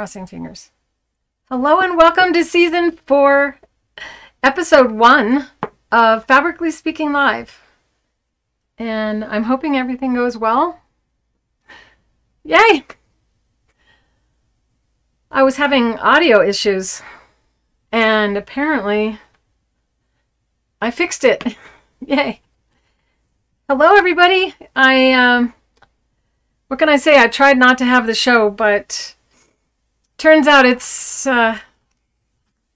Crossing fingers. Hello and welcome to season four, episode one of Fabricly Speaking Live. And I'm hoping everything goes well. Yay! I was having audio issues and apparently I fixed it. Yay. Hello everybody. I um what can I say? I tried not to have the show, but turns out it's uh,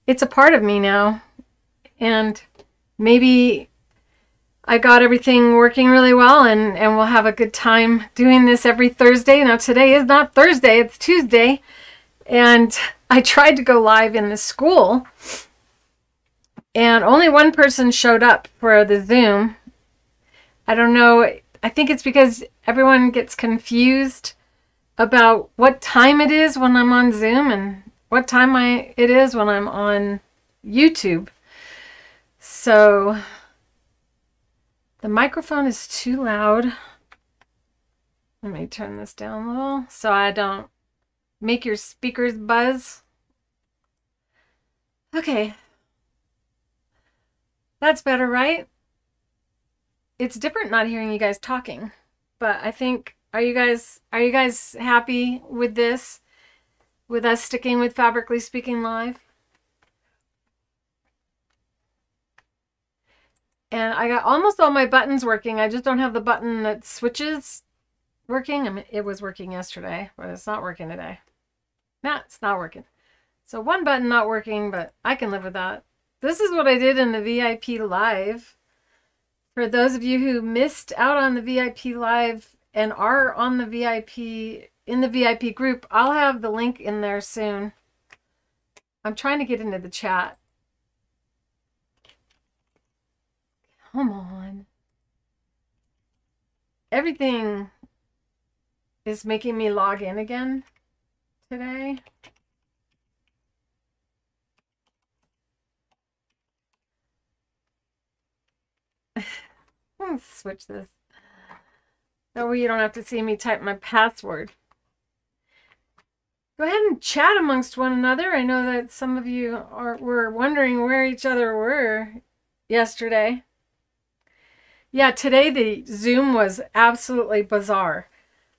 it's a part of me now, and maybe I got everything working really well, and and we'll have a good time doing this every Thursday. Now today is not Thursday; it's Tuesday, and I tried to go live in the school, and only one person showed up for the Zoom. I don't know. I think it's because everyone gets confused about what time it is when I'm on Zoom and what time I it is when I'm on YouTube. So the microphone is too loud. Let me turn this down a little so I don't make your speakers buzz. Okay. That's better, right? It's different not hearing you guys talking, but I think are you guys are you guys happy with this? With us sticking with Fabricly Speaking Live? And I got almost all my buttons working. I just don't have the button that switches working. I mean, it was working yesterday, but it's not working today. Nah, it's not working. So one button not working, but I can live with that. This is what I did in the VIP Live. For those of you who missed out on the VIP Live and are on the VIP in the VIP group, I'll have the link in there soon. I'm trying to get into the chat. Come on. Everything is making me log in again today. switch this. That way you don't have to see me type my password. Go ahead and chat amongst one another. I know that some of you are were wondering where each other were yesterday. Yeah, today the Zoom was absolutely bizarre.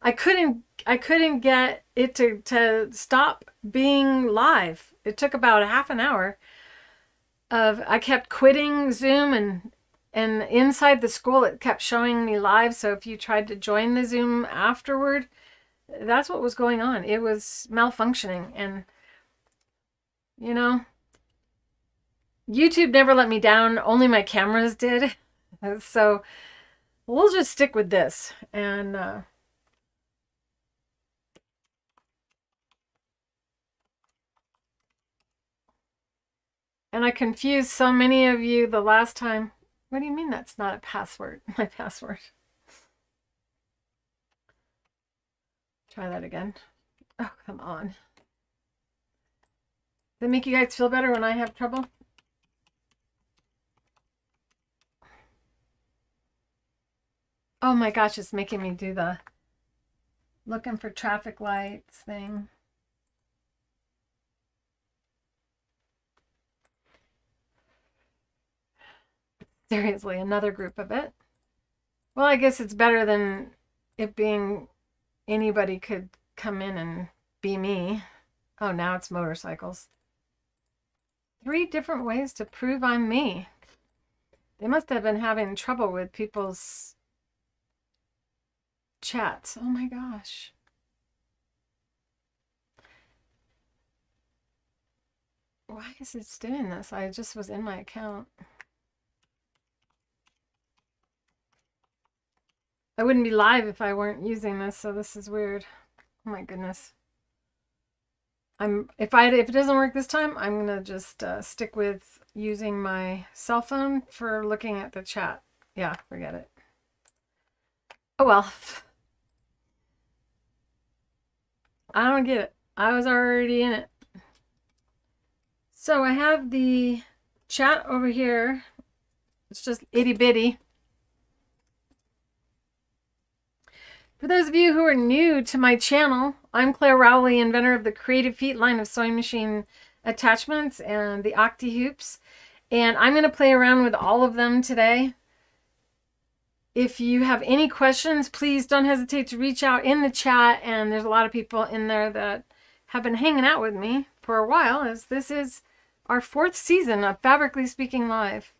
I couldn't I couldn't get it to, to stop being live. It took about a half an hour of I kept quitting Zoom and and inside the school it kept showing me live so if you tried to join the zoom afterward that's what was going on. It was malfunctioning and you know youtube never let me down. Only my cameras did. So we'll just stick with this and uh, and I confused so many of you the last time what do you mean that's not a password? My password. Try that again. Oh, come on. Does it make you guys feel better when I have trouble? Oh my gosh, it's making me do the looking for traffic lights thing. Seriously, another group of it. Well, I guess it's better than it being anybody could come in and be me. Oh, now it's motorcycles. Three different ways to prove I'm me. They must have been having trouble with people's chats. Oh my gosh. Why is it doing this? I just was in my account. I wouldn't be live if I weren't using this, so this is weird. Oh my goodness. I'm if I if it doesn't work this time, I'm gonna just uh, stick with using my cell phone for looking at the chat. Yeah, forget it. Oh well. I don't get it. I was already in it. So I have the chat over here. It's just itty bitty. For those of you who are new to my channel, I'm Clare Rowley, inventor of the Creative Feet line of sewing machine attachments and the Octi hoops. And I'm going to play around with all of them today. If you have any questions, please don't hesitate to reach out in the chat. And there's a lot of people in there that have been hanging out with me for a while as this is our fourth season of Fabricly Speaking Live.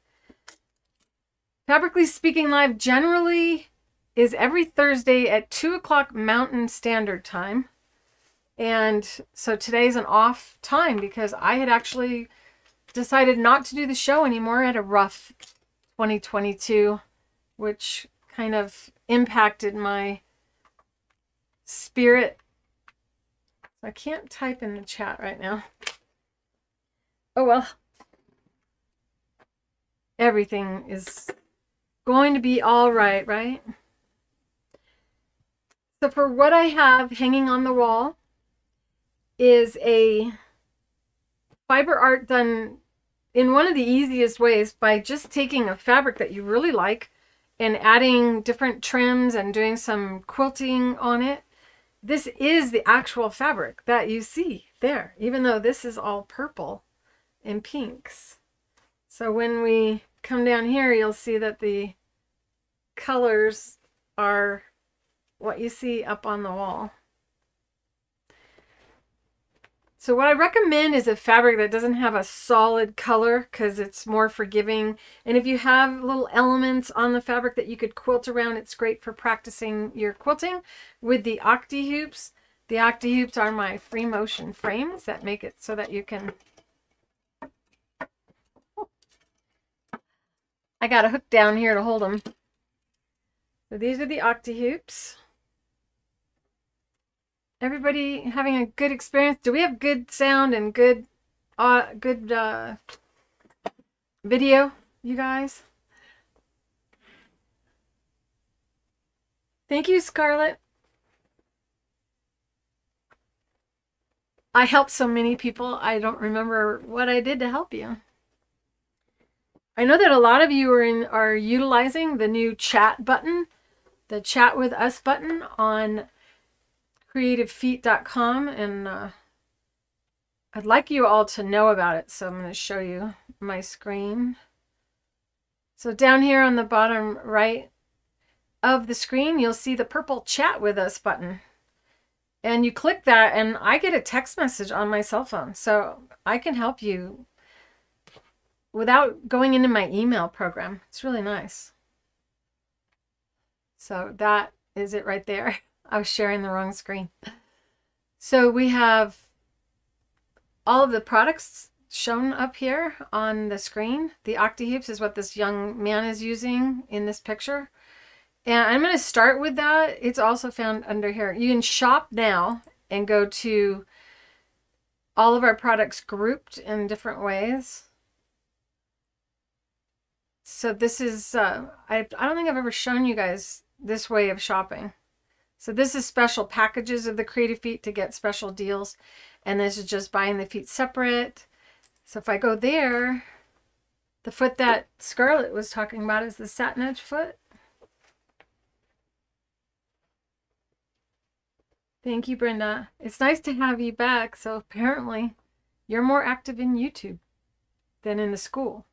Fabricly Speaking Live generally is every Thursday at 2 o'clock Mountain Standard Time. And so today's an off time because I had actually decided not to do the show anymore. Had a rough 2022, which kind of impacted my spirit. I can't type in the chat right now. Oh well. Everything is going to be all right, right? So for what I have hanging on the wall is a fiber art done in one of the easiest ways by just taking a fabric that you really like and adding different trims and doing some quilting on it. This is the actual fabric that you see there, even though this is all purple and pinks. So when we come down here, you'll see that the colors are what you see up on the wall. So what I recommend is a fabric that doesn't have a solid color because it's more forgiving. And if you have little elements on the fabric that you could quilt around, it's great for practicing your quilting. With the Octi hoops, the Octi hoops are my free motion frames that make it so that you can... I got a hook down here to hold them. So these are the Octi hoops everybody having a good experience? Do we have good sound and good uh, good uh, video, you guys. Thank you, Scarlett. I helped so many people, I don't remember what I did to help you. I know that a lot of you are in are utilizing the new chat button, the chat with us button on creativefeet.com and uh, I'd like you all to know about it. So I'm going to show you my screen. So down here on the bottom right of the screen, you'll see the purple chat with us button. And you click that and I get a text message on my cell phone. So I can help you without going into my email program. It's really nice. So that is it right there. I was sharing the wrong screen. So we have all of the products shown up here on the screen. The OctiHoops is what this young man is using in this picture. And I'm going to start with that. It's also found under here. You can shop now and go to all of our products grouped in different ways. So this is, uh, I, I don't think I've ever shown you guys this way of shopping. So this is special packages of the Creative Feet to get special deals. And this is just buying the feet separate. So if I go there, the foot that Scarlett was talking about is the satin edge foot. Thank you, Brenda. It's nice to have you back. So apparently you're more active in YouTube than in the school.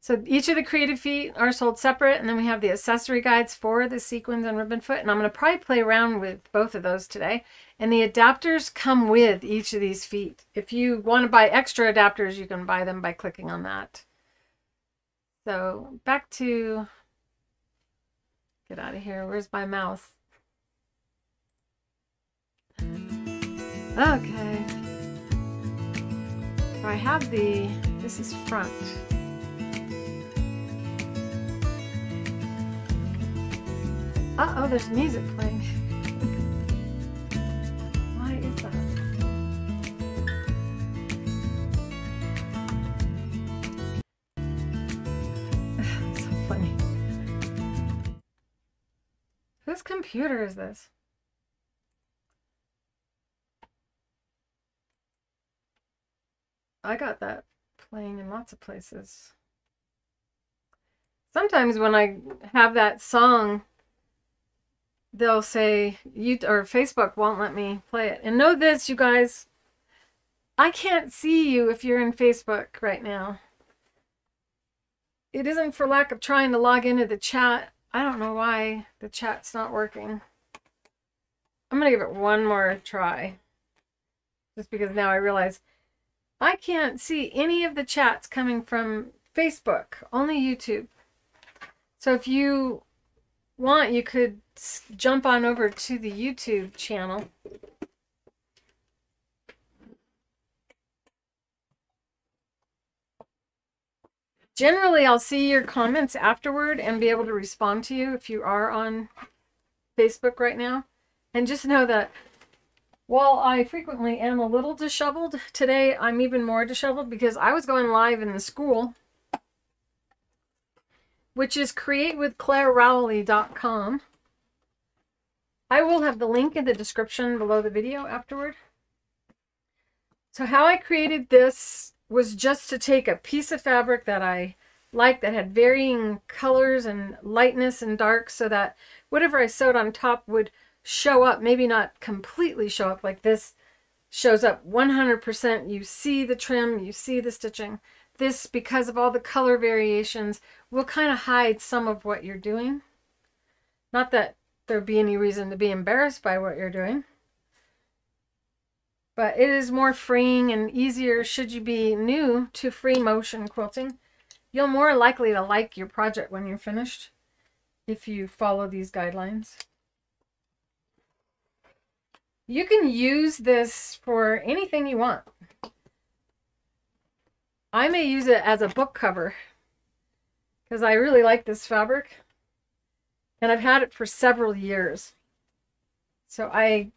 So each of the creative feet are sold separate, and then we have the accessory guides for the sequins and ribbon foot, and I'm going to probably play around with both of those today. And the adapters come with each of these feet. If you want to buy extra adapters, you can buy them by clicking on that. So back to, get out of here, where's my mouse? Okay. So I have the, this is front. Uh-oh, there's music playing. Why is that? so funny. Whose computer is this? I got that playing in lots of places. Sometimes when I have that song they'll say you or Facebook won't let me play it. And know this, you guys, I can't see you if you're in Facebook right now. It isn't for lack of trying to log into the chat. I don't know why the chat's not working. I'm going to give it one more try. Just because now I realize I can't see any of the chats coming from Facebook, only YouTube. So if you want, you could jump on over to the YouTube channel. Generally, I'll see your comments afterward and be able to respond to you if you are on Facebook right now. And just know that while I frequently am a little disheveled, today I'm even more disheveled because I was going live in the school which is createwithclarerowley.com. I will have the link in the description below the video afterward. So how I created this was just to take a piece of fabric that I liked that had varying colors and lightness and dark so that whatever I sewed on top would show up, maybe not completely show up like this shows up 100%. You see the trim, you see the stitching. This, because of all the color variations, will kind of hide some of what you're doing. Not that there'd be any reason to be embarrassed by what you're doing. But it is more freeing and easier should you be new to free motion quilting. You're more likely to like your project when you're finished if you follow these guidelines. You can use this for anything you want. I may use it as a book cover because I really like this fabric and I've had it for several years. So I,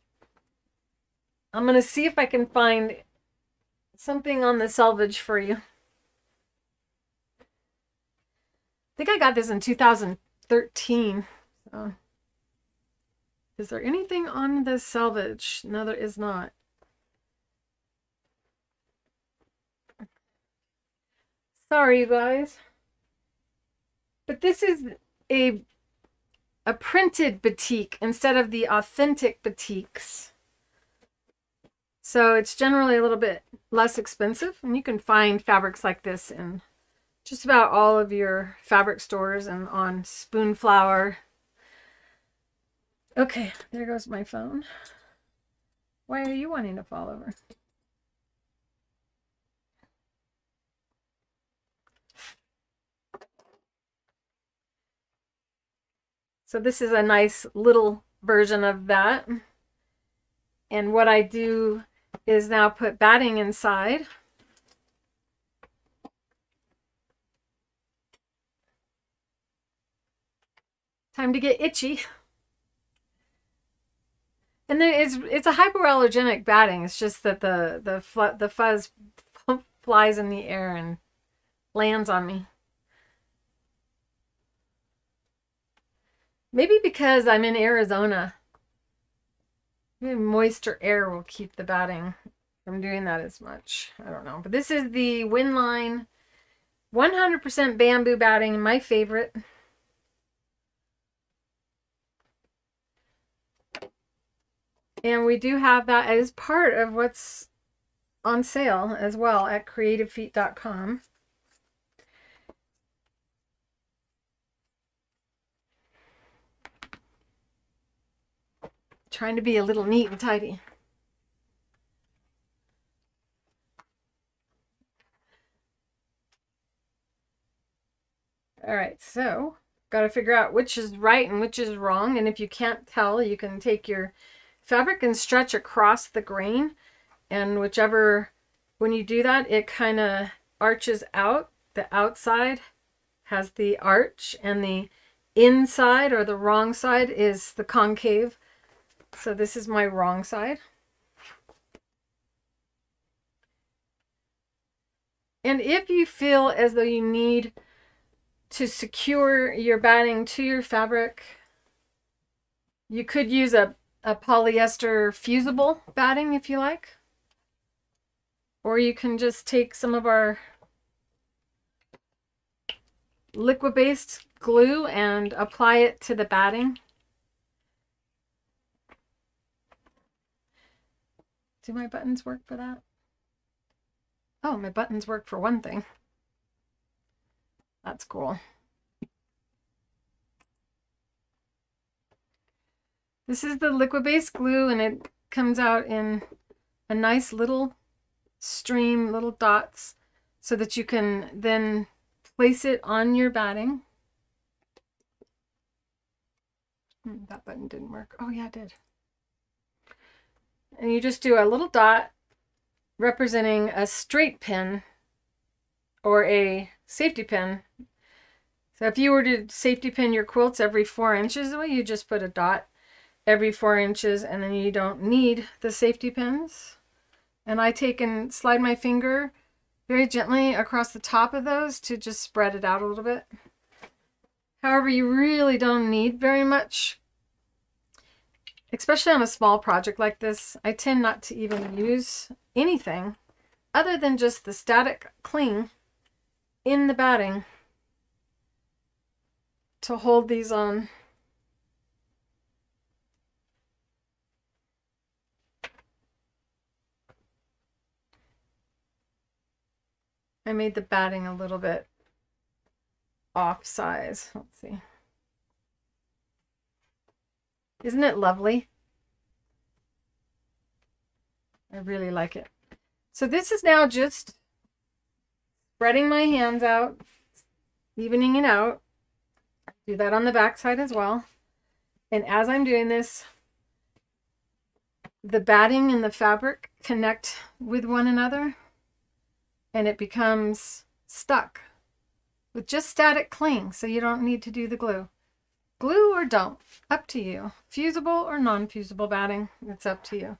I'm going to see if I can find something on the selvage for you. I think I got this in 2013. So. Is there anything on the selvage? No, there is not. Sorry, you guys. But this is a a printed batik instead of the authentic batiks. So it's generally a little bit less expensive and you can find fabrics like this in just about all of your fabric stores and on Spoonflower. Okay, there goes my phone. Why are you wanting to fall over? So this is a nice little version of that. And what I do is now put batting inside. Time to get itchy. And then it's it's a hypoallergenic batting. It's just that the the the fuzz flies in the air and lands on me. Maybe because I'm in Arizona. Maybe moisture air will keep the batting from doing that as much. I don't know. But this is the Winline 100% bamboo batting, my favorite. And we do have that as part of what's on sale as well at creativefeet.com. Trying to be a little neat and tidy. All right, so got to figure out which is right and which is wrong. And if you can't tell, you can take your fabric and stretch across the grain. And whichever, when you do that, it kind of arches out. The outside has the arch and the inside or the wrong side is the concave. So this is my wrong side. And if you feel as though you need to secure your batting to your fabric, you could use a, a polyester fusible batting if you like. Or you can just take some of our liquid-based glue and apply it to the batting. Do my buttons work for that? Oh, my buttons work for one thing. That's cool. This is the liquid-based glue and it comes out in a nice little stream, little dots, so that you can then place it on your batting. Hmm, that button didn't work. Oh yeah, it did and you just do a little dot representing a straight pin or a safety pin. So if you were to safety pin your quilts every four inches, well, you just put a dot every four inches and then you don't need the safety pins. And I take and slide my finger very gently across the top of those to just spread it out a little bit. However, you really don't need very much especially on a small project like this, I tend not to even use anything other than just the static cling in the batting to hold these on. I made the batting a little bit off size. Let's see. Isn't it lovely? I really like it. So this is now just spreading my hands out, evening it out. Do that on the back side as well. And as I'm doing this, the batting and the fabric connect with one another and it becomes stuck with just static cling so you don't need to do the glue. Glue or don't, up to you. Fusible or non-fusible batting, it's up to you.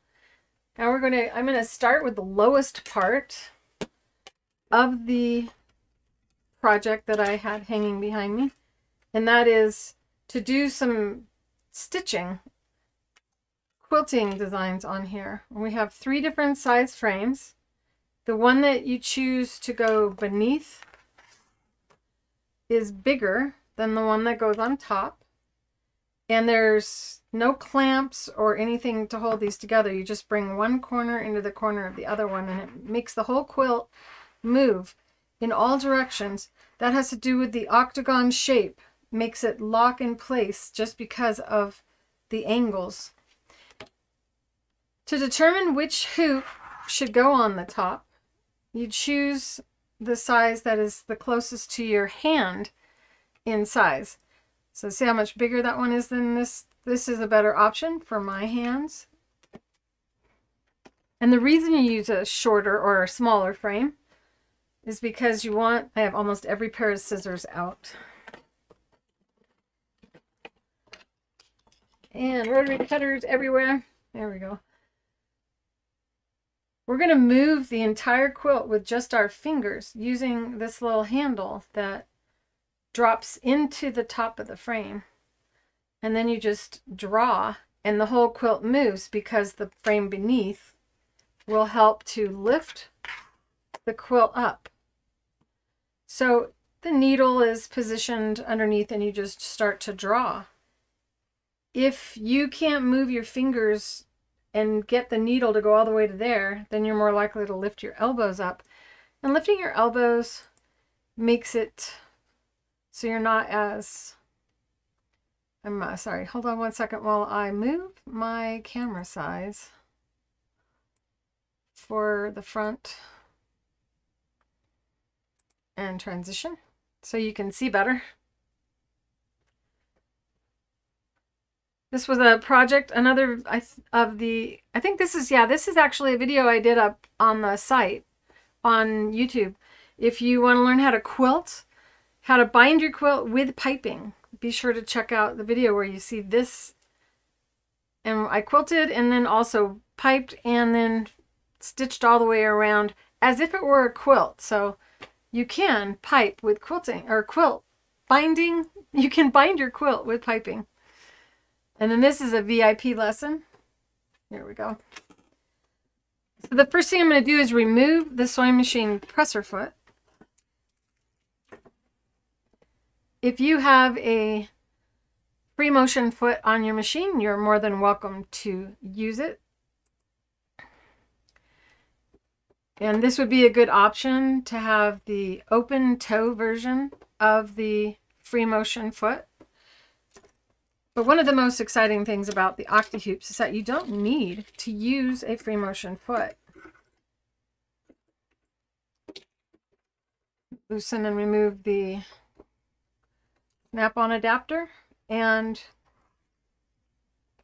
Now we're going to, I'm going to start with the lowest part of the project that I had hanging behind me. And that is to do some stitching, quilting designs on here. We have three different size frames. The one that you choose to go beneath is bigger than the one that goes on top. And there's no clamps or anything to hold these together. You just bring one corner into the corner of the other one and it makes the whole quilt move in all directions. That has to do with the octagon shape. Makes it lock in place just because of the angles. To determine which hoop should go on the top, you choose the size that is the closest to your hand in size. So see how much bigger that one is than this? This is a better option for my hands. And the reason you use a shorter or a smaller frame is because you want, I have almost every pair of scissors out. And rotary cutters everywhere. There we go. We're going to move the entire quilt with just our fingers using this little handle that drops into the top of the frame. And then you just draw and the whole quilt moves because the frame beneath will help to lift the quilt up. So the needle is positioned underneath and you just start to draw. If you can't move your fingers and get the needle to go all the way to there, then you're more likely to lift your elbows up. And lifting your elbows makes it so you're not as, I'm uh, sorry, hold on one second while I move my camera size for the front and transition so you can see better. This was a project, another of the, I think this is, yeah, this is actually a video I did up on the site on YouTube. If you want to learn how to quilt, how to bind your quilt with piping, be sure to check out the video where you see this. And I quilted and then also piped and then stitched all the way around as if it were a quilt. So you can pipe with quilting or quilt binding. You can bind your quilt with piping. And then this is a VIP lesson. Here we go. So the first thing I'm going to do is remove the sewing machine presser foot. If you have a free motion foot on your machine, you're more than welcome to use it. And this would be a good option to have the open toe version of the free motion foot. But one of the most exciting things about the OctiHoops is that you don't need to use a free motion foot. Loosen and remove the snap-on adapter and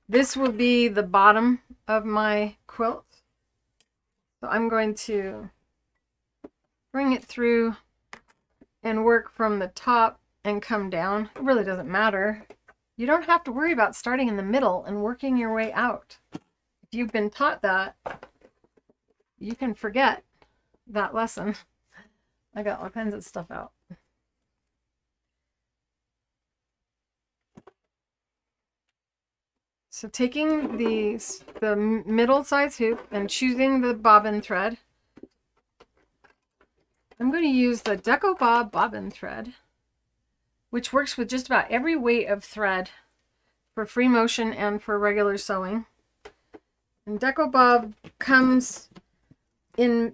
this will be the bottom of my quilt. So I'm going to bring it through and work from the top and come down. It really doesn't matter. You don't have to worry about starting in the middle and working your way out. If you've been taught that, you can forget that lesson. I got all kinds of stuff out. So taking the, the middle size hoop and choosing the bobbin thread, I'm going to use the Deco Bob bobbin thread which works with just about every weight of thread for free motion and for regular sewing. And Deco Bob comes in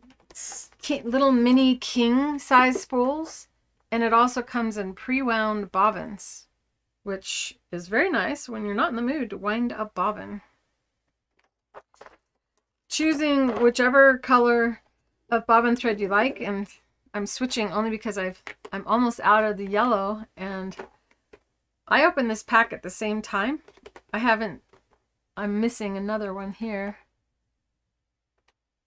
little mini king size spools and it also comes in pre-wound bobbins which is very nice when you're not in the mood to wind up bobbin. Choosing whichever color of bobbin thread you like and I'm switching only because I've I'm almost out of the yellow and I opened this pack at the same time. I haven't I'm missing another one here.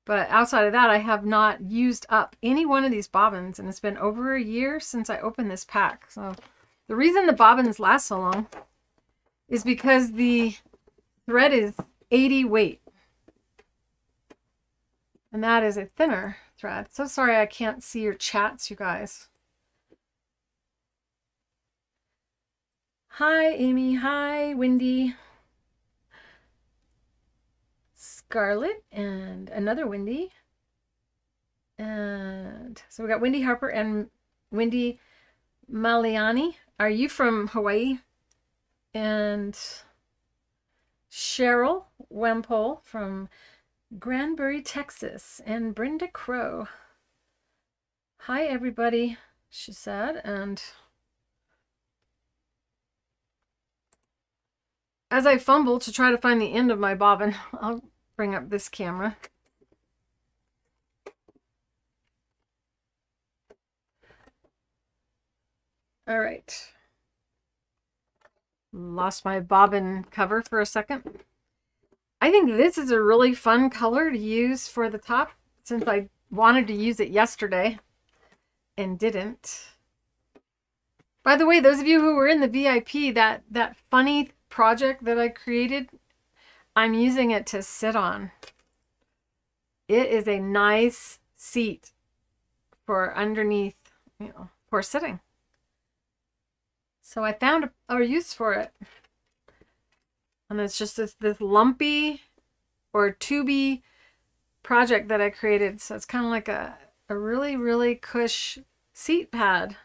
But outside of that, I have not used up any one of these bobbins, and it's been over a year since I opened this pack. So the reason the bobbins last so long is because the thread is 80 weight. And that is a thinner thread. So sorry I can't see your chats, you guys. Hi, Amy. Hi, Wendy. Scarlet and another Wendy. And so we got Wendy Harper and Wendy Maliani. Are you from Hawaii? And Cheryl Wempole from Granbury, Texas. And Brenda Crow. Hi, everybody, she said. And as I fumble to try to find the end of my bobbin, I'll bring up this camera. All right. Lost my bobbin cover for a second. I think this is a really fun color to use for the top since I wanted to use it yesterday and didn't. By the way, those of you who were in the VIP, that, that funny project that I created, I'm using it to sit on. It is a nice seat for underneath, you know, for sitting. So I found a, a use for it. And it's just this, this lumpy or tubey project that I created. So it's kind of like a, a really, really cush seat pad.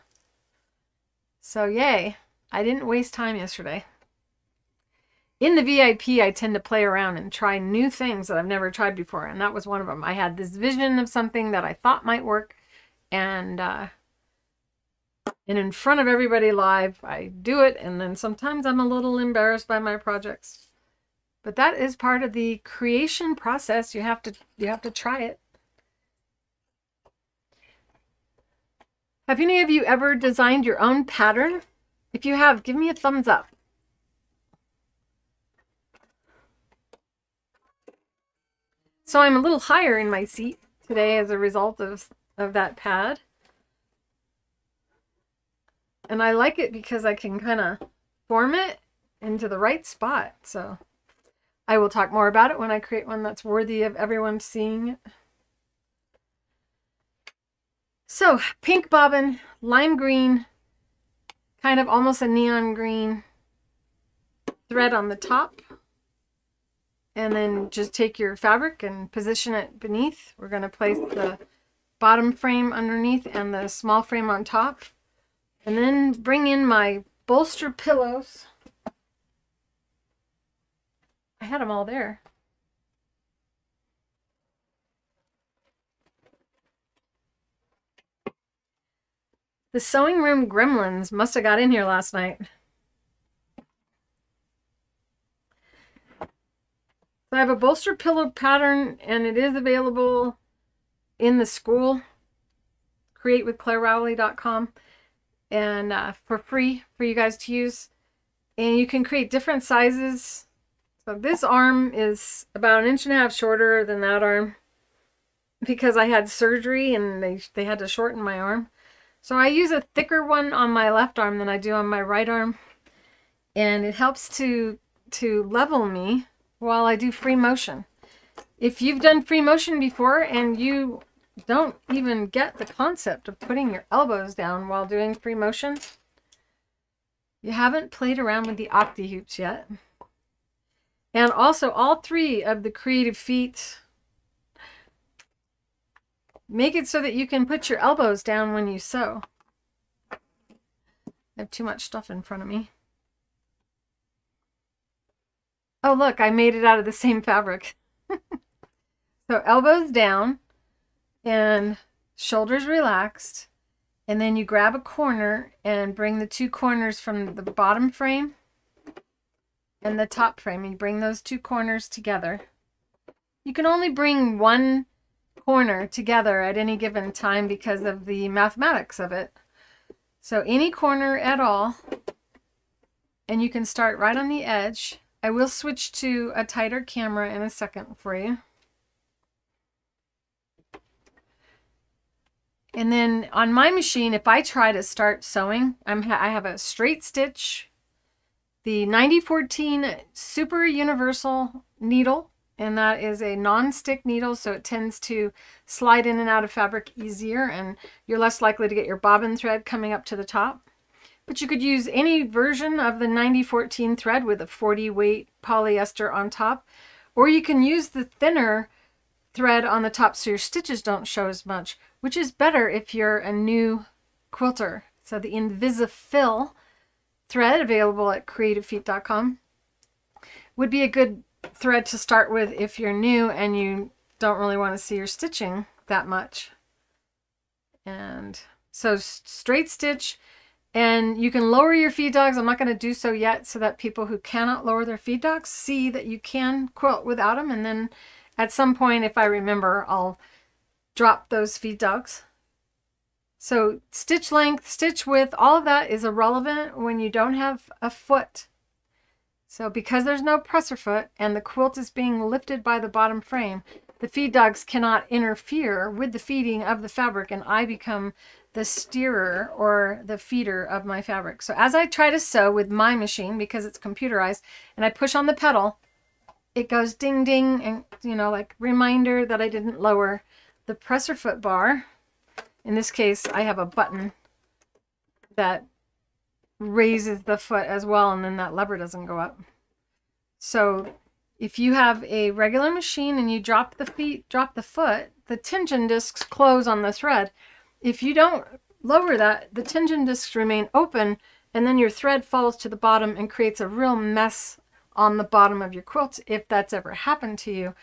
So yay, I didn't waste time yesterday. In the VIP, I tend to play around and try new things that I've never tried before. And that was one of them. I had this vision of something that I thought might work. And uh, and in front of everybody live. I do it, and then sometimes I'm a little embarrassed by my projects. But that is part of the creation process. You have to you have to try it. Have any of you ever designed your own pattern? If you have, give me a thumbs up. So I'm a little higher in my seat today as a result of, of that pad. And I like it because I can kind of form it into the right spot. So I will talk more about it when I create one that's worthy of everyone seeing it. So pink bobbin, lime green, kind of almost a neon green thread on the top. And then just take your fabric and position it beneath. We're going to place the bottom frame underneath and the small frame on top. And then bring in my bolster pillows. I had them all there. The sewing room gremlins must have got in here last night. So I have a bolster pillow pattern and it is available in the school createwithclarerowley.com and uh, for free for you guys to use. And you can create different sizes. So this arm is about an inch and a half shorter than that arm because I had surgery and they, they had to shorten my arm. So I use a thicker one on my left arm than I do on my right arm. And it helps to, to level me while I do free motion. If you've done free motion before and you don't even get the concept of putting your elbows down while doing free motion, you haven't played around with the octi hoops yet. And also all three of the creative feet make it so that you can put your elbows down when you sew. I have too much stuff in front of me. Oh, look, I made it out of the same fabric. so elbows down, and shoulders relaxed. And then you grab a corner and bring the two corners from the bottom frame and the top frame. You bring those two corners together. You can only bring one corner together at any given time because of the mathematics of it. So any corner at all, and you can start right on the edge. I will switch to a tighter camera in a second for you. And then on my machine, if I try to start sewing, I'm I have a straight stitch, the 9014 Super Universal needle and that is a non-stick needle so it tends to slide in and out of fabric easier and you're less likely to get your bobbin thread coming up to the top. But you could use any version of the 9014 thread with a 40 weight polyester on top or you can use the thinner thread on the top so your stitches don't show as much which is better if you're a new quilter. So the InvisaFil thread available at creativefeet.com would be a good thread to start with if you're new and you don't really want to see your stitching that much. And so straight stitch and you can lower your feed dogs. I'm not going to do so yet so that people who cannot lower their feed dogs see that you can quilt without them. And then at some point, if I remember, I'll drop those feed dogs. So stitch length, stitch width, all of that is irrelevant when you don't have a foot so because there's no presser foot and the quilt is being lifted by the bottom frame, the feed dogs cannot interfere with the feeding of the fabric and I become the steerer or the feeder of my fabric. So as I try to sew with my machine, because it's computerized, and I push on the pedal, it goes ding ding and you know like reminder that I didn't lower the presser foot bar. In this case, I have a button that raises the foot as well and then that lever doesn't go up. So if you have a regular machine and you drop the feet, drop the foot, the tension discs close on the thread. If you don't lower that, the tension discs remain open and then your thread falls to the bottom and creates a real mess on the bottom of your quilt if that's ever happened to you.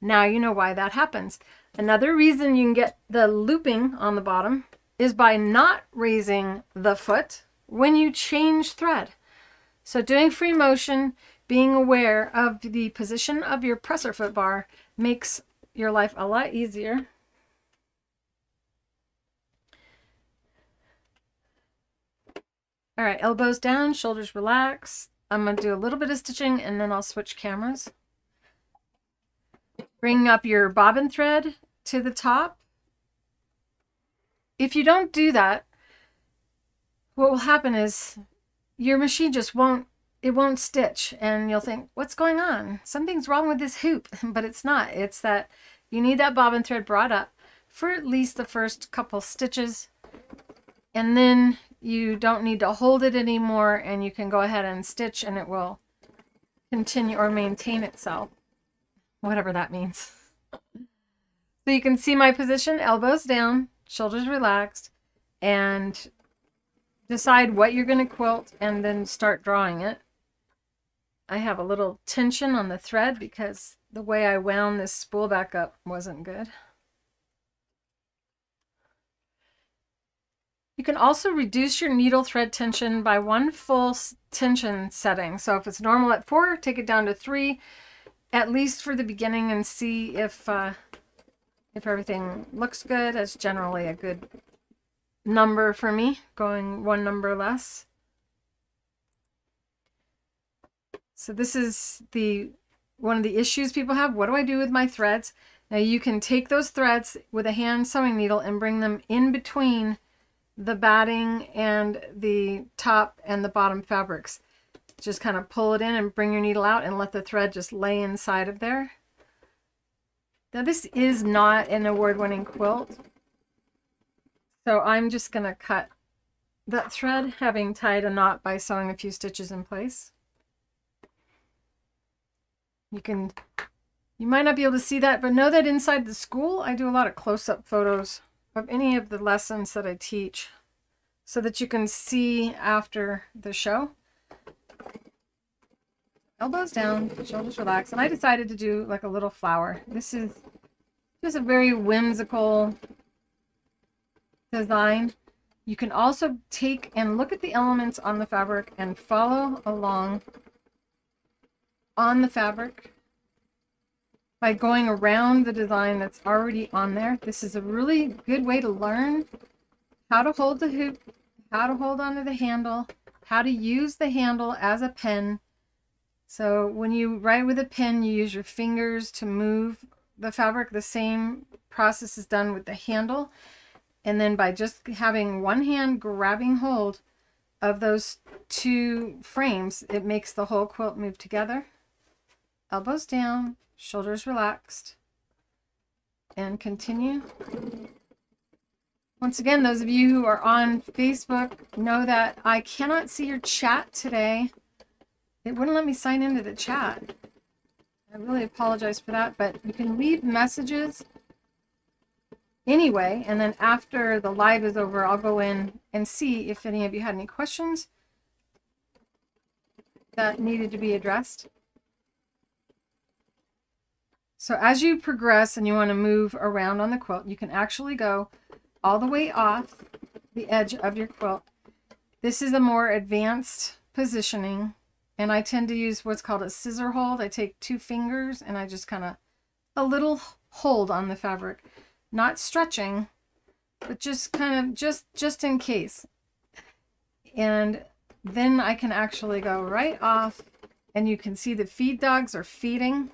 Now you know why that happens. Another reason you can get the looping on the bottom is by not raising the foot when you change thread. So doing free motion, being aware of the position of your presser foot bar makes your life a lot easier. All right, elbows down, shoulders relaxed. I'm going to do a little bit of stitching and then I'll switch cameras. Bring up your bobbin thread to the top. If you don't do that, what will happen is your machine just won't it won't stitch and you'll think what's going on? Something's wrong with this hoop. But it's not. It's that you need that bobbin thread brought up for at least the first couple stitches. And then you don't need to hold it anymore and you can go ahead and stitch and it will continue or maintain itself whatever that means so you can see my position elbows down shoulders relaxed and decide what you're going to quilt and then start drawing it. I have a little tension on the thread because the way I wound this spool back up wasn't good. You can also reduce your needle thread tension by one full tension setting. So if it's normal at four, take it down to three, at least for the beginning and see if, uh, if everything looks good. That's generally a good number for me, going one number less. So this is the one of the issues people have. What do I do with my threads? Now you can take those threads with a hand sewing needle and bring them in between the batting and the top and the bottom fabrics. Just kind of pull it in and bring your needle out and let the thread just lay inside of there. Now this is not an award-winning quilt, so I'm just going to cut that thread having tied a knot by sewing a few stitches in place. You can, you might not be able to see that, but know that inside the school, I do a lot of close-up photos of any of the lessons that I teach so that you can see after the show. Elbows down, shoulders relaxed. And I decided to do like a little flower. This is just a very whimsical design. You can also take and look at the elements on the fabric and follow along on the fabric by going around the design that's already on there. This is a really good way to learn how to hold the hoop, how to hold onto the handle, how to use the handle as a pen. So when you write with a pen, you use your fingers to move the fabric. The same process is done with the handle. And then by just having one hand grabbing hold of those two frames, it makes the whole quilt move together. elbows down, shoulders relaxed, and continue. Once again, those of you who are on Facebook know that I cannot see your chat today. It wouldn't let me sign into the chat. I really apologize for that, but you can leave messages anyway, and then after the live is over, I'll go in and see if any of you had any questions that needed to be addressed. So as you progress and you want to move around on the quilt, you can actually go all the way off the edge of your quilt. This is a more advanced positioning and I tend to use what's called a scissor hold. I take two fingers and I just kind of a little hold on the fabric, not stretching, but just kind of just just in case. And then I can actually go right off and you can see the feed dogs are feeding.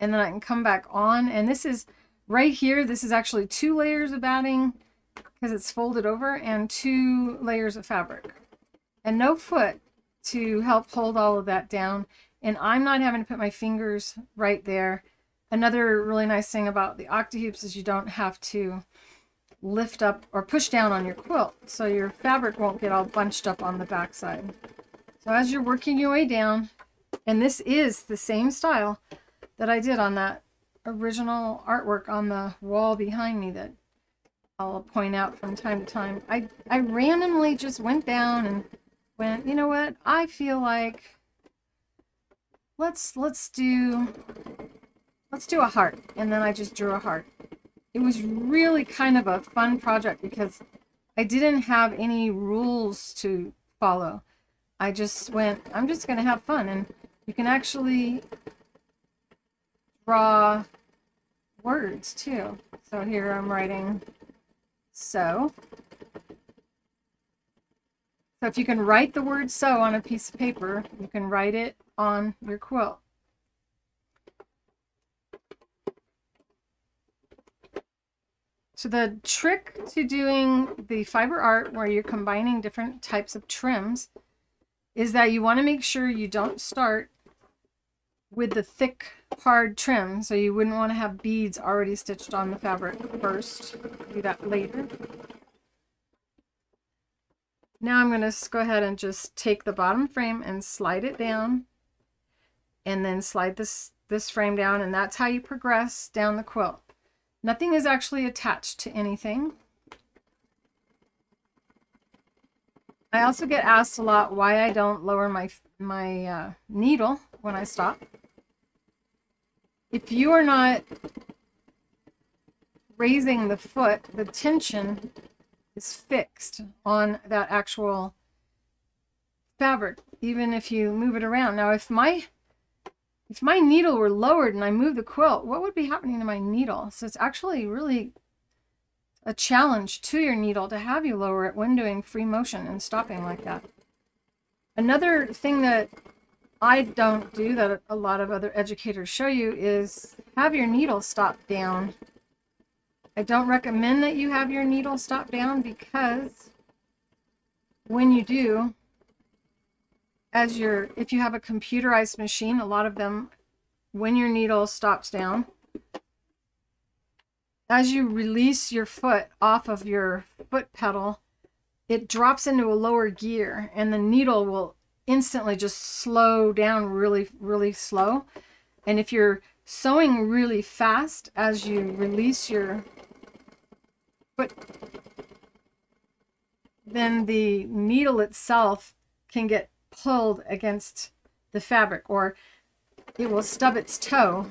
And then I can come back on. And this is right here. This is actually two layers of batting because it's folded over and two layers of fabric. And no foot to help hold all of that down and I'm not having to put my fingers right there another really nice thing about the OctiHoops is you don't have to lift up or push down on your quilt so your fabric won't get all bunched up on the backside so as you're working your way down and this is the same style that I did on that original artwork on the wall behind me that I'll point out from time to time. I, I randomly just went down and went, you know what, I feel like let's let's do let's do a heart. And then I just drew a heart. It was really kind of a fun project because I didn't have any rules to follow. I just went, I'm just going to have fun. And you can actually draw words too. So here I'm writing so. So if you can write the word so on a piece of paper, you can write it on your quilt. So the trick to doing the fiber art where you're combining different types of trims is that you want to make sure you don't start with the thick hard trim so you wouldn't want to have beads already stitched on the fabric first do that later now I'm going to go ahead and just take the bottom frame and slide it down and then slide this this frame down and that's how you progress down the quilt nothing is actually attached to anything I also get asked a lot why I don't lower my my uh, needle when I stop. If you are not raising the foot, the tension is fixed on that actual fabric, even if you move it around. Now, if my if my needle were lowered and I moved the quilt, what would be happening to my needle? So it's actually really a challenge to your needle to have you lower it when doing free motion and stopping like that. Another thing that I don't do that a lot of other educators show you is have your needle stop down. I don't recommend that you have your needle stop down because when you do, as your if you have a computerized machine, a lot of them, when your needle stops down, as you release your foot off of your foot pedal, it drops into a lower gear and the needle will instantly just slow down really, really slow. And if you're sewing really fast as you release your foot, then the needle itself can get pulled against the fabric or it will stub its toe.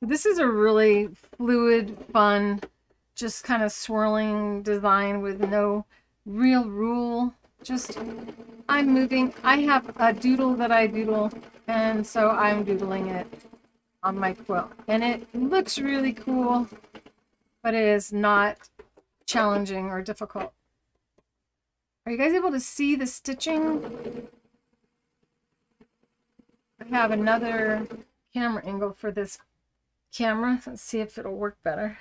This is a really fluid, fun, just kind of swirling design with no real rule just I'm moving. I have a doodle that I doodle, and so I'm doodling it on my quilt. And it looks really cool, but it is not challenging or difficult. Are you guys able to see the stitching? I have another camera angle for this camera. Let's see if it'll work better.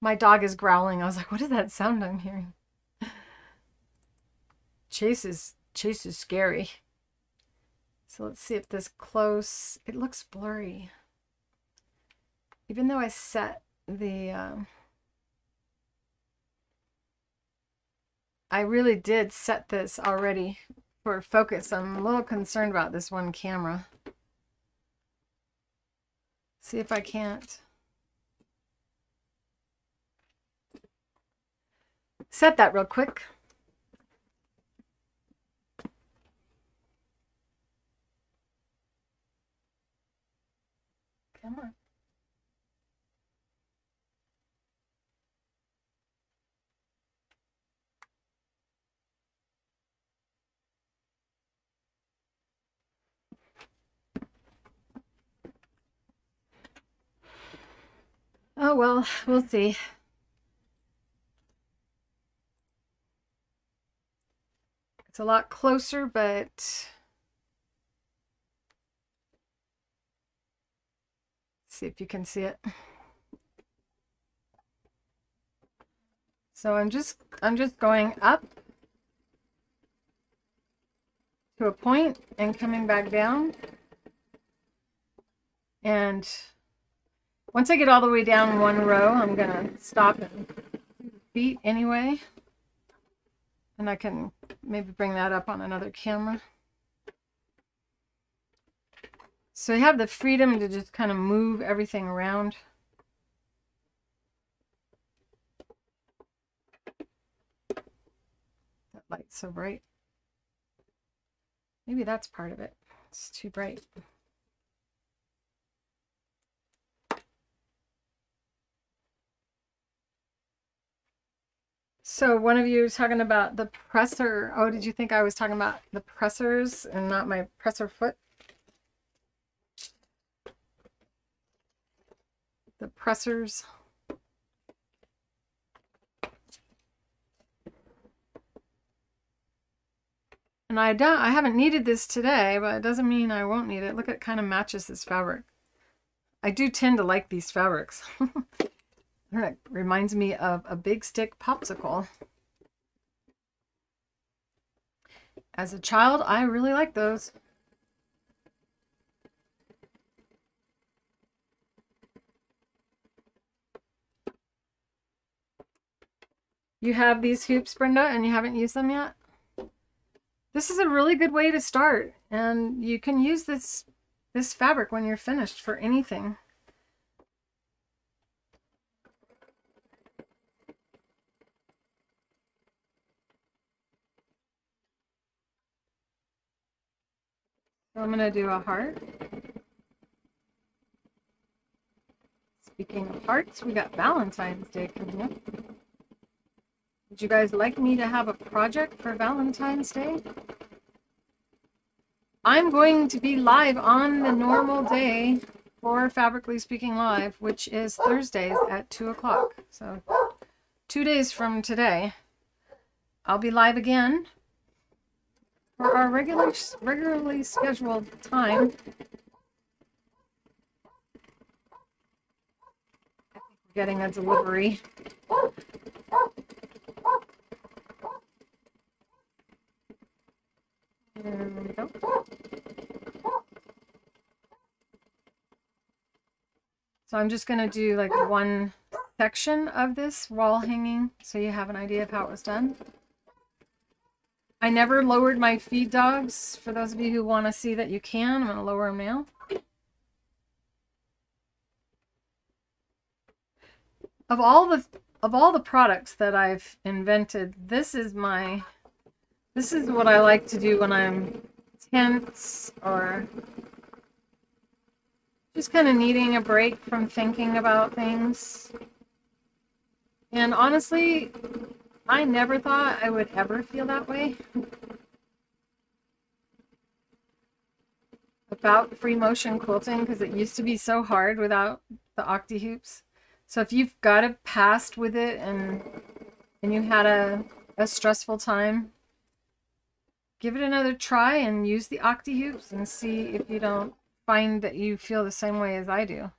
My dog is growling. I was like, what is that sound I'm hearing? Chase is Chase is scary. So let's see if this close, it looks blurry. Even though I set the, um, I really did set this already for focus. I'm a little concerned about this one camera. See if I can't set that real quick. Come on. Oh, well, we'll see. It's a lot closer, but see if you can see it. So I'm just I'm just going up to a point and coming back down. And once I get all the way down one row, I'm to stop and feet anyway. And I can maybe bring that up on another camera. So you have the freedom to just kind of move everything around. That light's so bright. Maybe that's part of it. It's too bright. So one of you was talking about the presser. Oh, did you think I was talking about the pressers and not my presser foot? The pressers. And I don't, I haven't needed this today, but it doesn't mean I won't need it. Look, it kind of matches this fabric. I do tend to like these fabrics. it reminds me of a big stick popsicle. As a child, I really liked those. You have these hoops, Brenda, and you haven't used them yet? This is a really good way to start, and you can use this, this fabric when you're finished for anything. So I'm going to do a heart. Speaking of hearts, we got Valentine's Day coming up. Would you guys like me to have a project for Valentine's Day? I'm going to be live on the normal day for Fabricly Speaking Live, which is Thursdays at 2 o'clock. So two days from today, I'll be live again for our regular, regularly scheduled time. I think we're getting a delivery. So I'm just going to do like one section of this wall hanging so you have an idea of how it was done. I never lowered my feed dogs. For those of you who want to see that you can, I'm going to lower them now. Of all the of all the products that I've invented, this is my this is what I like to do when I'm tense or just kind of needing a break from thinking about things. And honestly, I never thought I would ever feel that way about free motion quilting because it used to be so hard without the OctiHoops. So if you've got a past with it and and you had a, a stressful time, give it another try and use the OctiHoops and see if you don't find that you feel the same way as I do.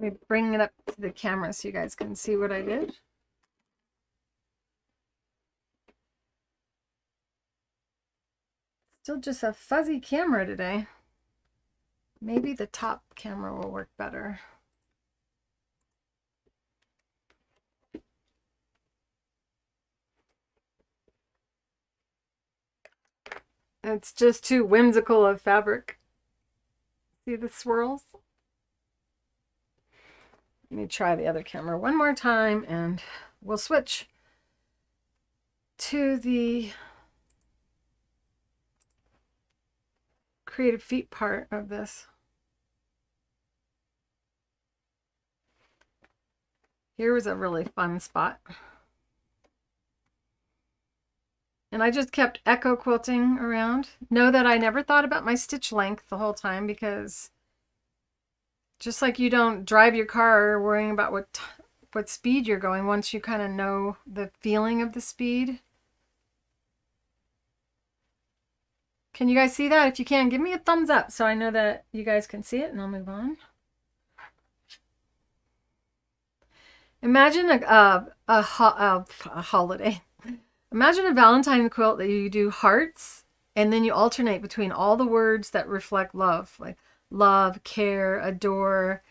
Let me bring it up to the camera so you guys can see what I did. Still just a fuzzy camera today. Maybe the top camera will work better. It's just too whimsical of fabric. See the swirls? Let me try the other camera one more time and we'll switch to the creative feet part of this. Here was a really fun spot. And I just kept echo quilting around. Know that I never thought about my stitch length the whole time because just like you don't drive your car worrying about what what speed you're going once you kind of know the feeling of the speed. Can you guys see that? If you can, give me a thumbs up so I know that you guys can see it and I'll move on. Imagine a, a, a, a, a holiday. Imagine a Valentine quilt that you do hearts and then you alternate between all the words that reflect love, like love, care, adore,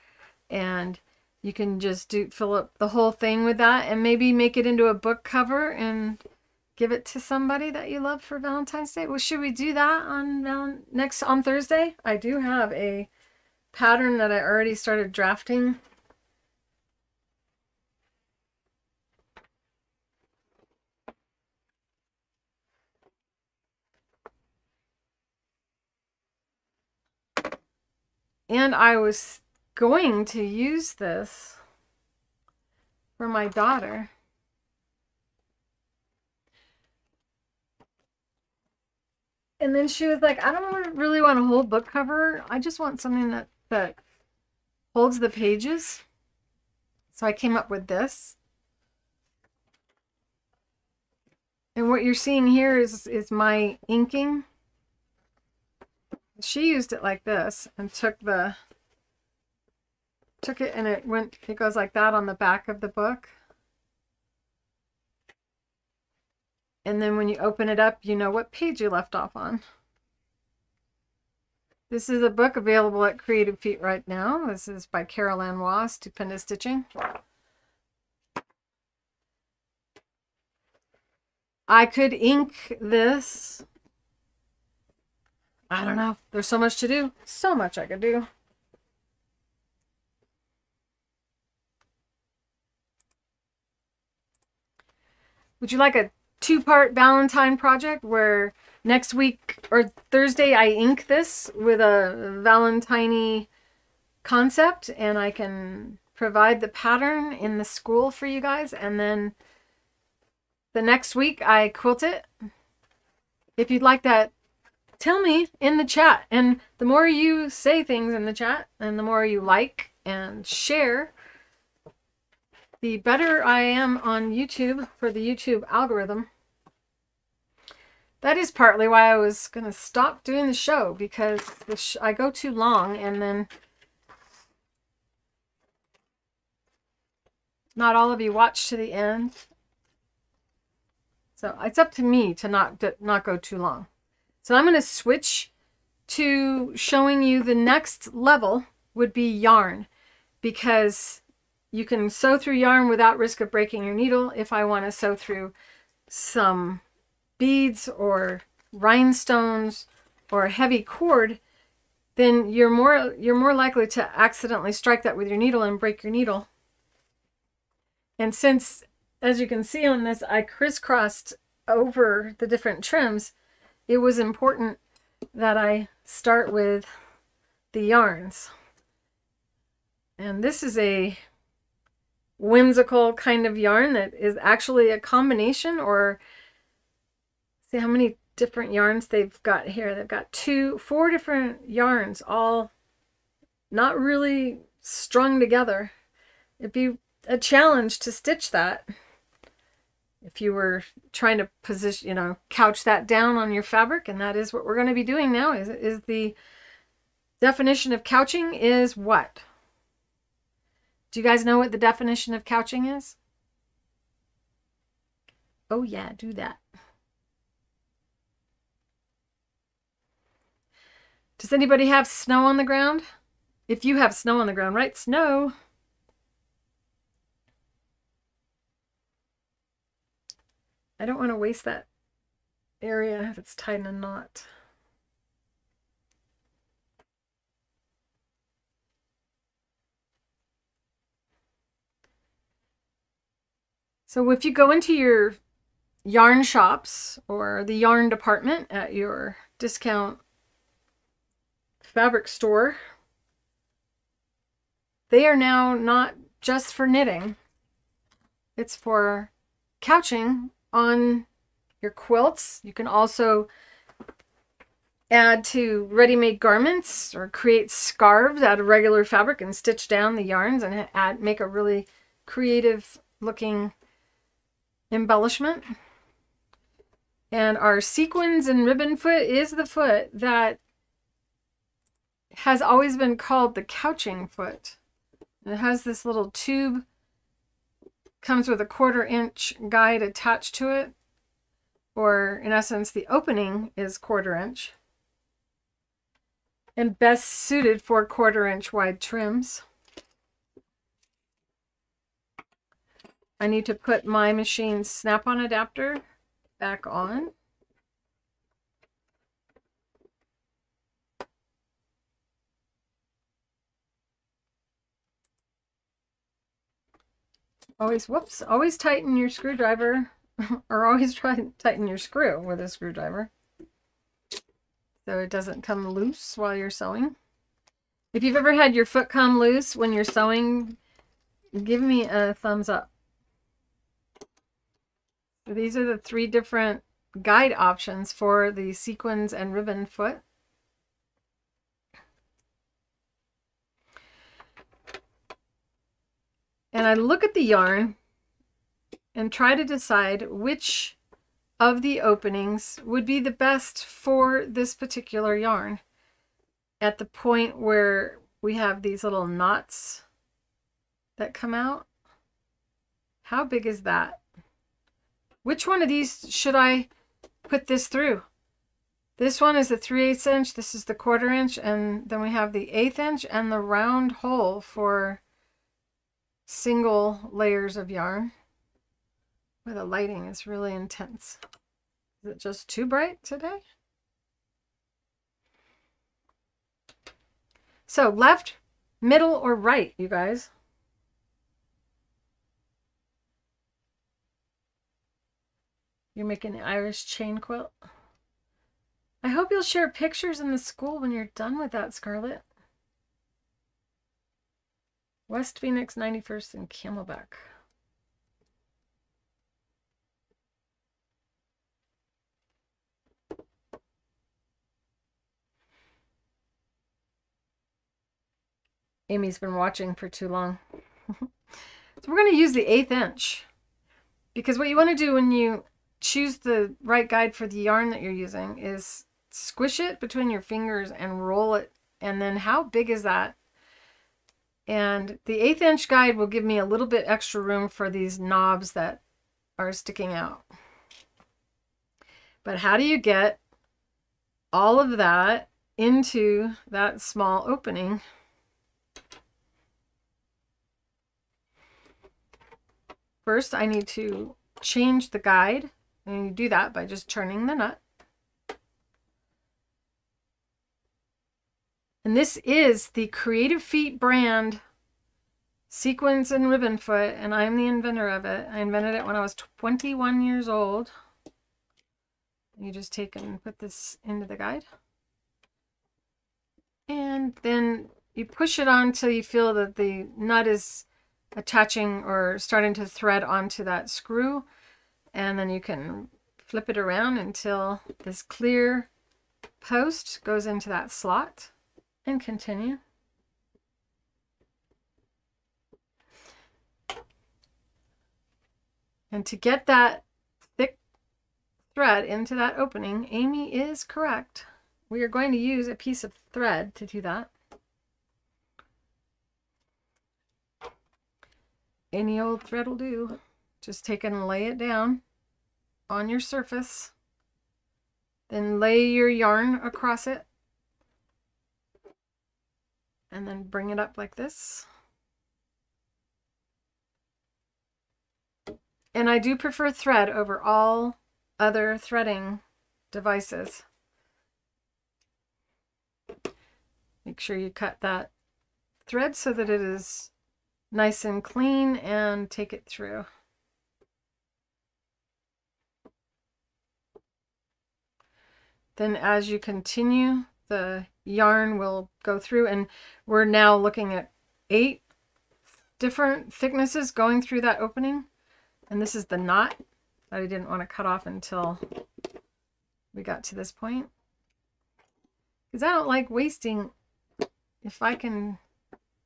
and you can just do fill up the whole thing with that and maybe make it into a book cover and give it to somebody that you love for Valentine's Day. Well, should we do that on val next on Thursday? I do have a pattern that I already started drafting And I was going to use this for my daughter. And then she was like, I don't really want a whole book cover. I just want something that, that holds the pages. So I came up with this. And what you're seeing here is, is my inking she used it like this and took the took it and it went it goes like that on the back of the book and then when you open it up you know what page you left off on this is a book available at Creative Feet right now this is by Carol Ann Waugh Stupendous Stitching I could ink this I don't know. There's so much to do. So much I could do. Would you like a two-part Valentine project where next week or Thursday I ink this with a Valentine concept and I can provide the pattern in the school for you guys and then the next week I quilt it. If you'd like that tell me in the chat. And the more you say things in the chat and the more you like and share, the better I am on YouTube for the YouTube algorithm. That is partly why I was going to stop doing the show because the sh I go too long and then not all of you watch to the end. So it's up to me to not to not go too long. So I'm going to switch to showing you the next level would be yarn because you can sew through yarn without risk of breaking your needle. If I want to sew through some beads or rhinestones or heavy cord, then you're more you're more likely to accidentally strike that with your needle and break your needle. And since, as you can see on this, I crisscrossed over the different trims, it was important that I start with the yarns. And this is a whimsical kind of yarn that is actually a combination or see how many different yarns they've got here. They've got two, four different yarns all not really strung together. It'd be a challenge to stitch that if you were trying to position, you know, couch that down on your fabric, and that is what we're going to be doing now, is, is the definition of couching is what? Do you guys know what the definition of couching is? Oh yeah, do that. Does anybody have snow on the ground? If you have snow on the ground, right? snow. I don't want to waste that area if it's tied in a knot. So if you go into your yarn shops or the yarn department at your discount fabric store, they are now not just for knitting. It's for couching on your quilts. You can also add to ready-made garments or create scarves out of regular fabric and stitch down the yarns and add make a really creative looking embellishment. And our sequins and ribbon foot is the foot that has always been called the couching foot. It has this little tube, comes with a quarter inch guide attached to it, or in essence, the opening is quarter inch, and best suited for quarter inch wide trims. I need to put my machine's snap-on adapter back on. Always, whoops, always tighten your screwdriver or always try to tighten your screw with a screwdriver so it doesn't come loose while you're sewing. If you've ever had your foot come loose when you're sewing, give me a thumbs up. These are the three different guide options for the sequins and ribbon foot. and I look at the yarn and try to decide which of the openings would be the best for this particular yarn at the point where we have these little knots that come out. How big is that? Which one of these should I put this through? This one is the 3 8 inch, this is the quarter inch, and then we have the eighth inch and the round hole for single layers of yarn where the lighting is really intense. Is it just too bright today? So left, middle, or right, you guys? You're making the Irish chain quilt. I hope you'll share pictures in the school when you're done with that, Scarlett. West Phoenix, 91st, and Camelback. Amy's been watching for too long. so we're going to use the eighth inch because what you want to do when you choose the right guide for the yarn that you're using is squish it between your fingers and roll it. And then how big is that and the eighth inch guide will give me a little bit extra room for these knobs that are sticking out. But how do you get all of that into that small opening? First, I need to change the guide. And you do that by just turning the nut. And this is the Creative Feet brand sequins and ribbon foot, and I'm the inventor of it. I invented it when I was 21 years old. You just take and put this into the guide. And then you push it on till you feel that the nut is attaching or starting to thread onto that screw. And then you can flip it around until this clear post goes into that slot and continue. And to get that thick thread into that opening, Amy is correct. We are going to use a piece of thread to do that. any old thread will do. Just take and lay it down on your surface. Then lay your yarn across it. And then bring it up like this. And I do prefer thread over all other threading devices. Make sure you cut that thread so that it is nice and clean and take it through. Then as you continue, the yarn will go through and we're now looking at eight different thicknesses going through that opening. And this is the knot that I didn't want to cut off until we got to this point. Because I don't like wasting if I can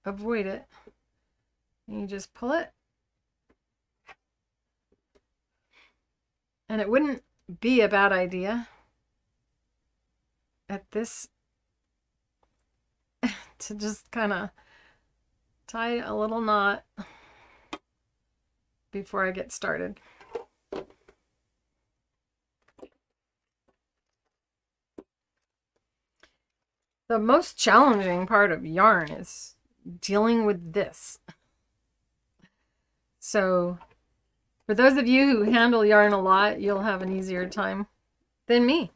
avoid it. And You just pull it. And it wouldn't be a bad idea at this to just kind of tie a little knot before I get started. The most challenging part of yarn is dealing with this. So for those of you who handle yarn a lot, you'll have an easier time than me.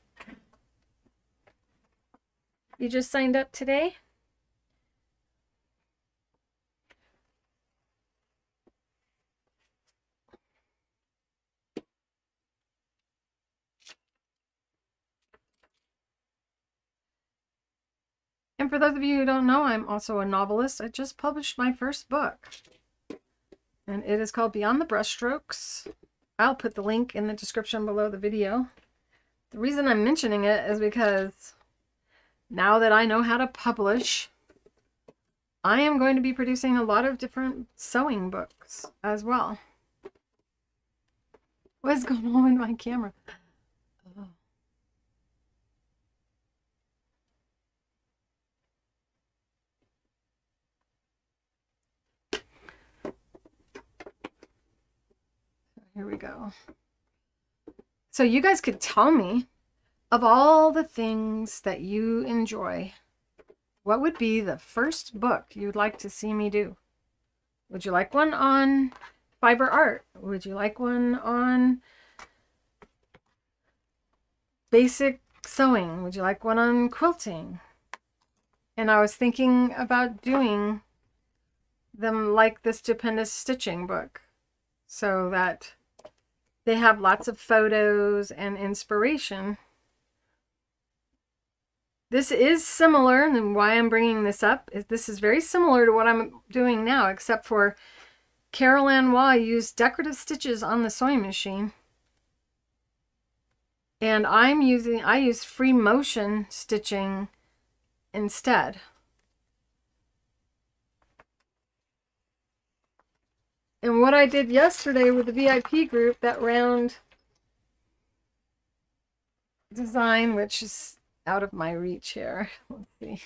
You just signed up today? And for those of you who don't know, I'm also a novelist. I just published my first book. And it is called Beyond the Brushstrokes. I'll put the link in the description below the video. The reason I'm mentioning it is because now that I know how to publish, I am going to be producing a lot of different sewing books as well. What is going on with my camera? Here we go. So you guys could tell me of all the things that you enjoy, what would be the first book you'd like to see me do? Would you like one on fiber art? Would you like one on basic sewing? Would you like one on quilting? And I was thinking about doing them like the Stupendous Stitching book so that they have lots of photos and inspiration. This is similar, and why I'm bringing this up is this is very similar to what I'm doing now, except for Carol Ann Waugh used decorative stitches on the sewing machine. And I'm using, I use free motion stitching instead. And what I did yesterday with the VIP group, that round design, which is out of my reach here. Let's see.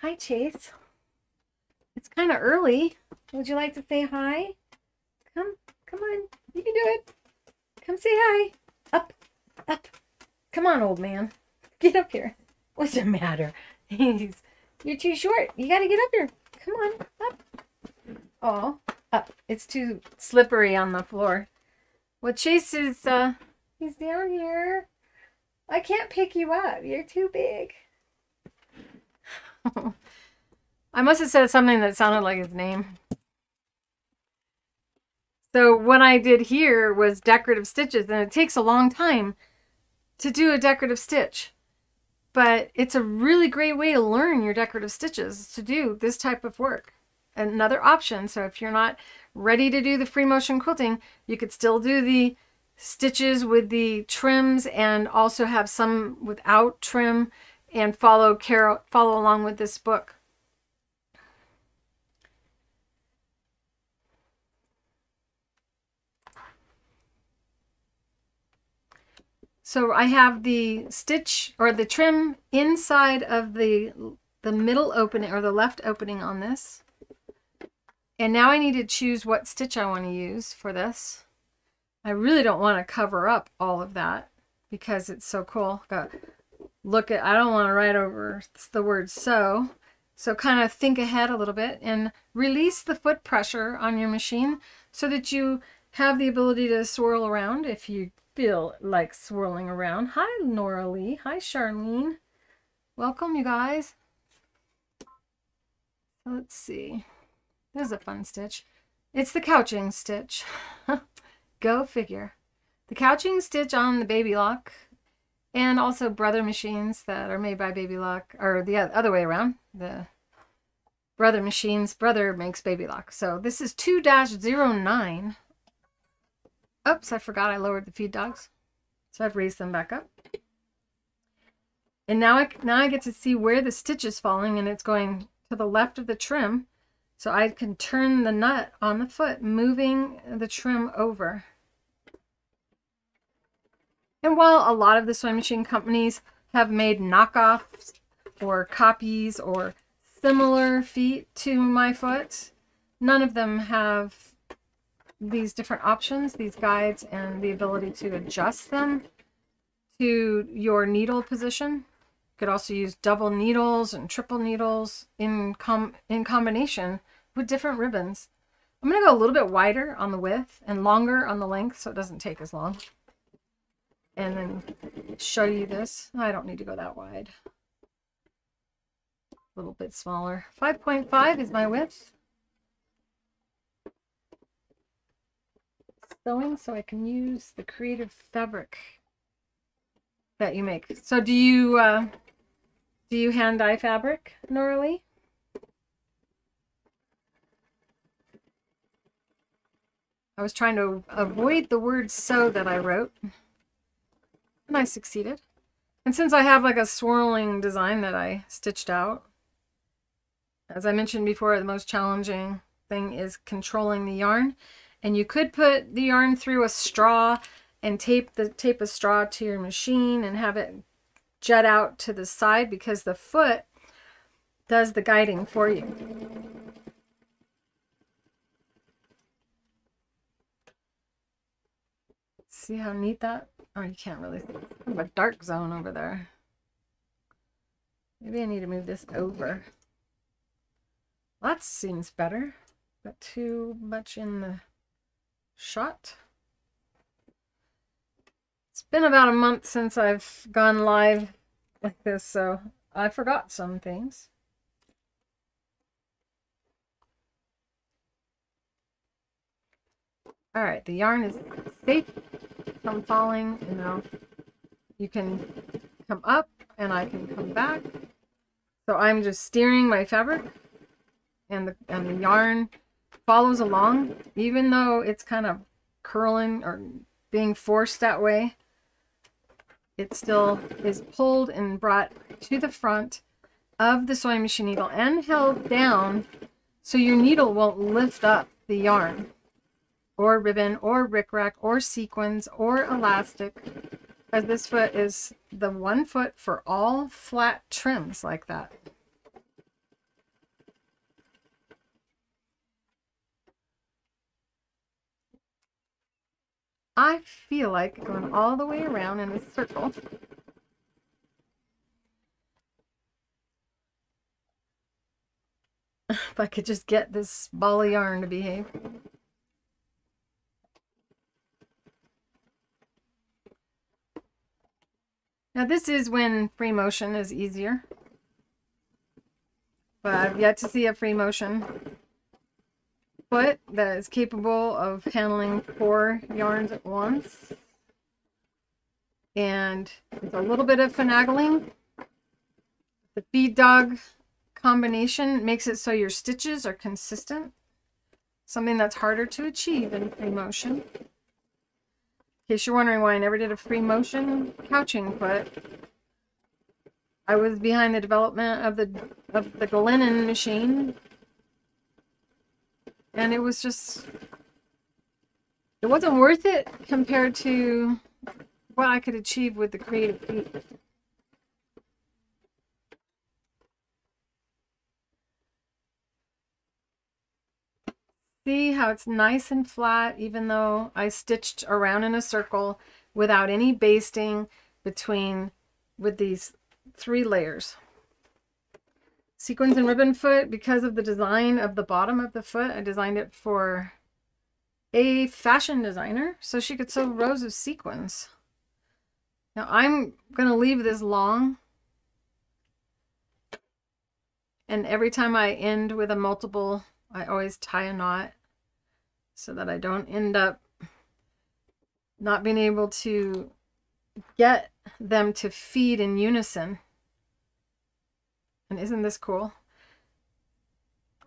Hi, Chase. It's kind of early. Would you like to say hi? Come, come on. You can do it. Come say hi. Up, up. Come on, old man. Get up here. What's the matter? He's, you're too short. You got to get up here. Come on, up. Oh, up. It's too slippery on the floor. Well, Chase is, uh, he's down here. I can't pick you up. You're too big. I must have said something that sounded like his name. So what I did here was decorative stitches, and it takes a long time to do a decorative stitch but it's a really great way to learn your decorative stitches to do this type of work. Another option, so if you're not ready to do the free motion quilting, you could still do the stitches with the trims and also have some without trim and follow Carol follow along with this book. So I have the stitch or the trim inside of the the middle opening or the left opening on this. And now I need to choose what stitch I want to use for this. I really don't want to cover up all of that because it's so cool. Got look at, I don't want to write over the word so. So kind of think ahead a little bit and release the foot pressure on your machine so that you have the ability to swirl around if you feel like swirling around. Hi, Nora Lee. Hi, Charlene. Welcome, you guys. Let's see. There's a fun stitch. It's the couching stitch. Go figure. The couching stitch on the Baby Lock and also brother machines that are made by Baby Lock, or the other way around. The brother machines, brother makes Baby Lock. So this is 2-09. Oops, I forgot I lowered the feed dogs. So I've raised them back up. And now I, now I get to see where the stitch is falling and it's going to the left of the trim. So I can turn the nut on the foot, moving the trim over. And while a lot of the sewing machine companies have made knockoffs or copies or similar feet to my foot, none of them have these different options, these guides, and the ability to adjust them to your needle position. Could also use double needles and triple needles in com in combination with different ribbons. I'm going to go a little bit wider on the width and longer on the length so it doesn't take as long and then show you this. I don't need to go that wide. A little bit smaller. 5.5 is my width. Sewing so I can use the creative fabric that you make. So do you uh, do you hand dye fabric, Nora I was trying to avoid the word sew that I wrote. And I succeeded. And since I have like a swirling design that I stitched out, as I mentioned before, the most challenging thing is controlling the yarn. And you could put the yarn through a straw and tape the tape a straw to your machine and have it jut out to the side because the foot does the guiding for you. See how neat that Oh, you can't really see. Kind of a dark zone over there. Maybe I need to move this over. that seems better. but too much in the shot. It's been about a month since I've gone live like this, so I forgot some things. All right, the yarn is safe from falling, you know, you can come up and I can come back. So I'm just steering my fabric and the, and the yarn follows along, even though it's kind of curling or being forced that way. It still is pulled and brought to the front of the sewing machine needle and held down so your needle won't lift up the yarn or ribbon or rickrack or sequins or elastic as this foot is the one foot for all flat trims like that. I feel like going all the way around in a circle. if I could just get this ball of yarn to behave. Now this is when free motion is easier. But I've yet to see a free motion foot that is capable of handling four yarns at once. And it's a little bit of finagling. The feed dog combination makes it so your stitches are consistent. Something that's harder to achieve in free motion. In case you're wondering why I never did a free motion couching foot, I was behind the development of the of the Glennon machine, and it was just it wasn't worth it compared to what I could achieve with the creative feet. See how it's nice and flat even though I stitched around in a circle without any basting between with these three layers. Sequins and ribbon foot, because of the design of the bottom of the foot, I designed it for a fashion designer so she could sew rows of sequins. Now I'm going to leave this long and every time I end with a multiple, I always tie a knot so that I don't end up not being able to get them to feed in unison. And isn't this cool?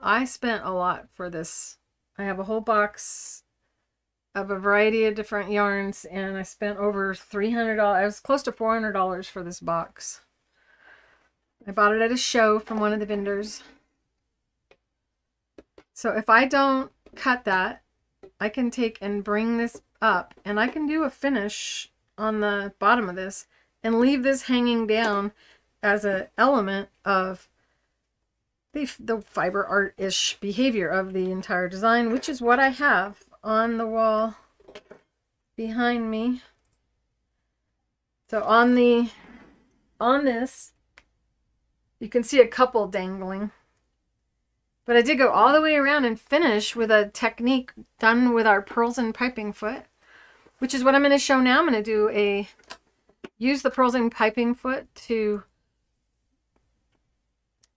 I spent a lot for this. I have a whole box of a variety of different yarns and I spent over $300. I was close to $400 for this box. I bought it at a show from one of the vendors. So if I don't cut that, I can take and bring this up and I can do a finish on the bottom of this and leave this hanging down as an element of the, the fiber art-ish behavior of the entire design, which is what I have on the wall behind me. So on the on this, you can see a couple dangling. But I did go all the way around and finish with a technique done with our pearls and piping foot, which is what I'm going to show now. I'm going to do a, use the pearls and piping foot to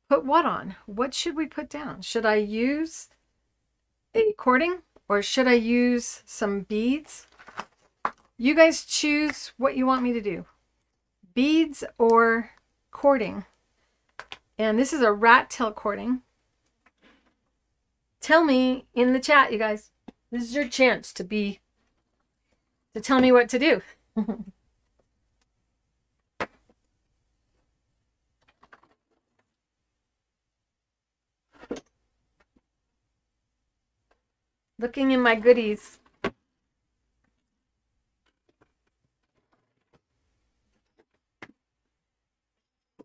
put what on? What should we put down? Should I use a cording or should I use some beads? You guys choose what you want me to do. Beads or cording. And this is a rat tail cording. Tell me in the chat, you guys. This is your chance to be, to tell me what to do. Looking in my goodies.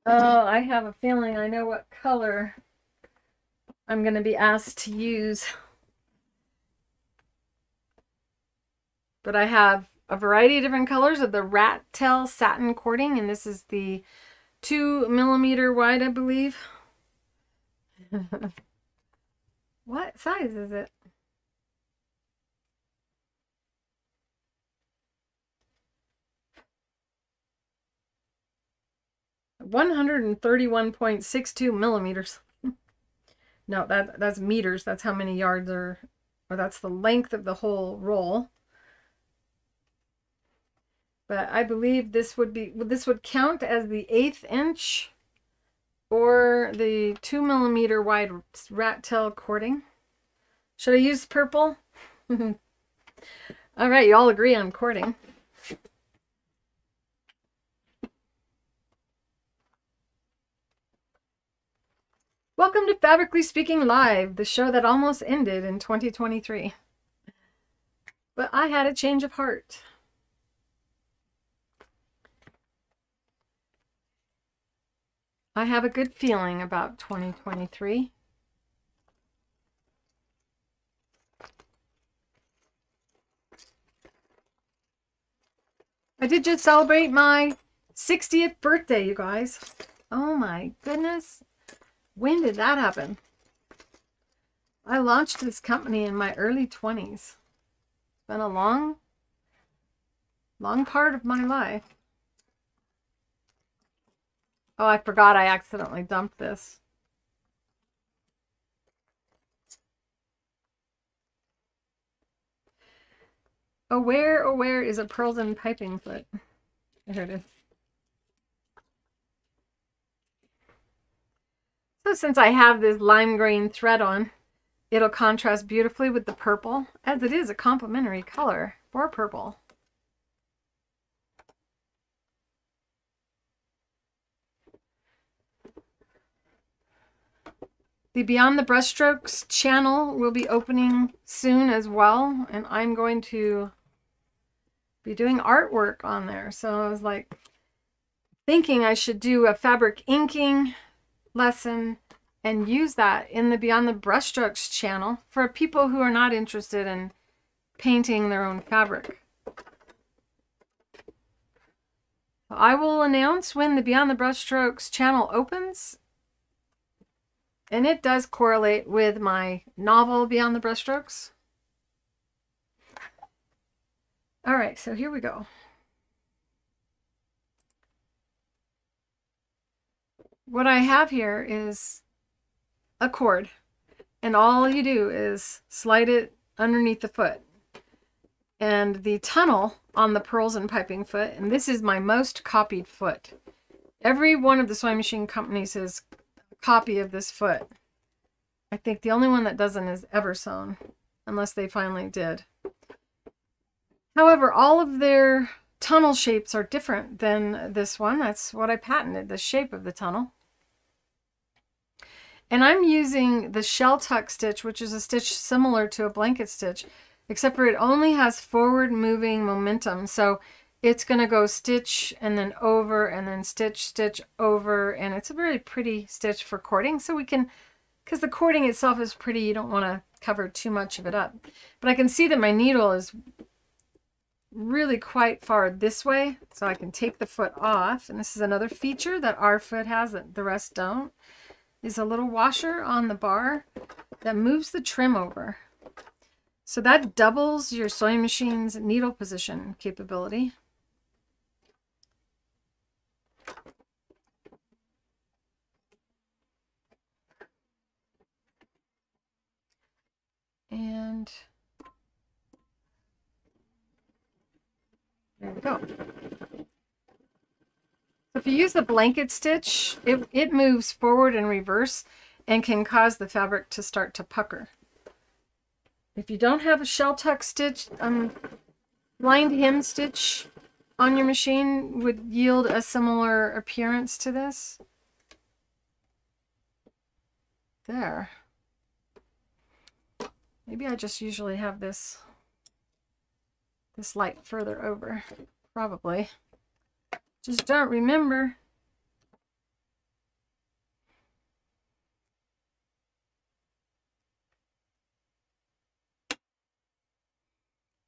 Oh, I have a feeling I know what color I'm going to be asked to use. But I have a variety of different colors of the rat tail satin cording, and this is the two millimeter wide, I believe. what size is it? 131.62 millimeters. no, that that's meters. That's how many yards are, or that's the length of the whole roll. But I believe this would be, this would count as the eighth inch or the two millimeter wide rat tail cording. Should I use purple? all right, you all agree on cording. Welcome to Fabricly Speaking Live, the show that almost ended in 2023. But I had a change of heart. I have a good feeling about 2023. I did just celebrate my 60th birthday, you guys. Oh my goodness. When did that happen? I launched this company in my early 20s. It's been a long, long part of my life. Oh, I forgot I accidentally dumped this. Oh, where is a pearls and piping foot? There it is. So since I have this lime green thread on, it'll contrast beautifully with the purple, as it is a complementary color for purple. The Beyond the Brushstrokes channel will be opening soon as well, and I'm going to be doing artwork on there. So I was like thinking I should do a fabric inking lesson and use that in the Beyond the Brushstrokes channel for people who are not interested in painting their own fabric. I will announce when the Beyond the Brushstrokes channel opens. And it does correlate with my novel Beyond the Brushstrokes. All right, so here we go. What I have here is a cord, and all you do is slide it underneath the foot. And the tunnel on the pearls and piping foot, and this is my most copied foot. Every one of the sewing machine companies has a copy of this foot. I think the only one that doesn't is Eversewn, unless they finally did. However, all of their tunnel shapes are different than this one. That's what I patented, the shape of the tunnel. And I'm using the shell tuck stitch, which is a stitch similar to a blanket stitch, except for it only has forward moving momentum. So it's going to go stitch and then over and then stitch, stitch over. And it's a very pretty stitch for cording. So we can, because the cording itself is pretty, you don't want to cover too much of it up. But I can see that my needle is really quite far this way so I can take the foot off and this is another feature that our foot has that the rest don't is a little washer on the bar that moves the trim over so that doubles your sewing machine's needle position capability and There we go. If you use the blanket stitch, it, it moves forward and reverse and can cause the fabric to start to pucker. If you don't have a shell tuck stitch, um, blind hem stitch on your machine would yield a similar appearance to this. There. Maybe I just usually have this this light further over. Probably. Just don't remember.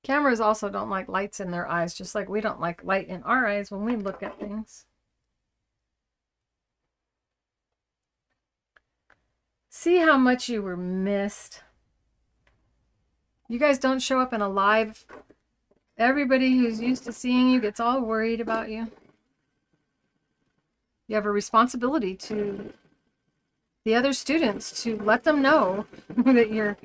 Cameras also don't like lights in their eyes, just like we don't like light in our eyes when we look at things. See how much you were missed. You guys don't show up in a live Everybody who's used to seeing you gets all worried about you. You have a responsibility to the other students to let them know that you're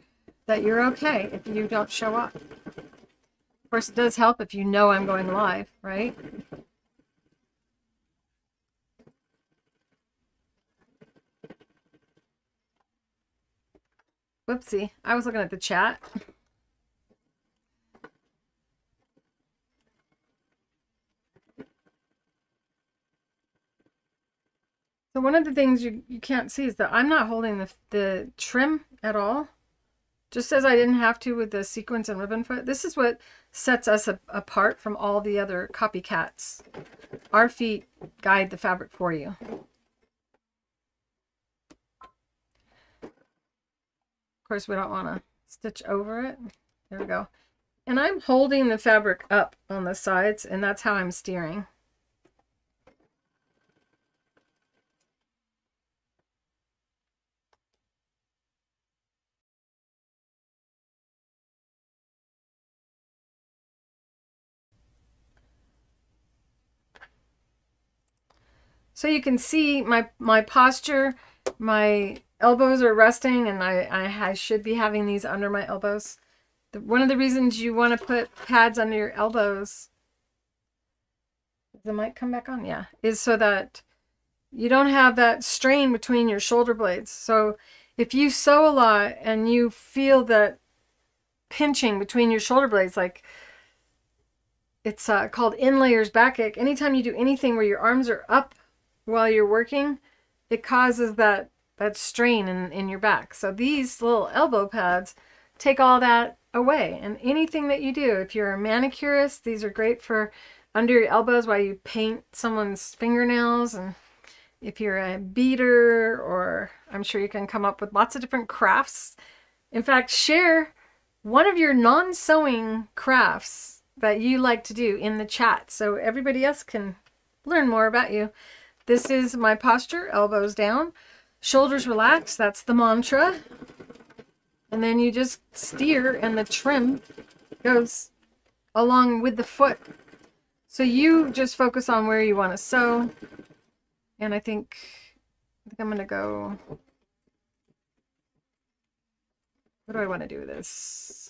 that you're okay if you don't show up. Of course, it does help if you know I'm going live, right? Whoopsie, I was looking at the chat. So one of the things you, you can't see is that I'm not holding the, the trim at all. Just as I didn't have to with the sequins and ribbon foot. This is what sets us a, apart from all the other copycats. Our feet guide the fabric for you. Of course, we don't want to stitch over it. There we go. And I'm holding the fabric up on the sides, and that's how I'm steering. So you can see my, my posture, my elbows are resting and I, I, I should be having these under my elbows. The, one of the reasons you want to put pads under your elbows, the mic come back on? Yeah, is so that you don't have that strain between your shoulder blades. So if you sew a lot and you feel that pinching between your shoulder blades, like it's uh, called inlayers backache, anytime you do anything where your arms are up while you're working, it causes that, that strain in, in your back. So these little elbow pads take all that away. And anything that you do, if you're a manicurist, these are great for under your elbows while you paint someone's fingernails and if you're a beater, or I'm sure you can come up with lots of different crafts. In fact, share one of your non sewing crafts that you like to do in the chat so everybody else can learn more about you. This is my posture, elbows down, shoulders relaxed. That's the mantra. And then you just steer and the trim goes along with the foot. So you just focus on where you want to sew. And I think, I think I'm going to go, what do I want to do with this?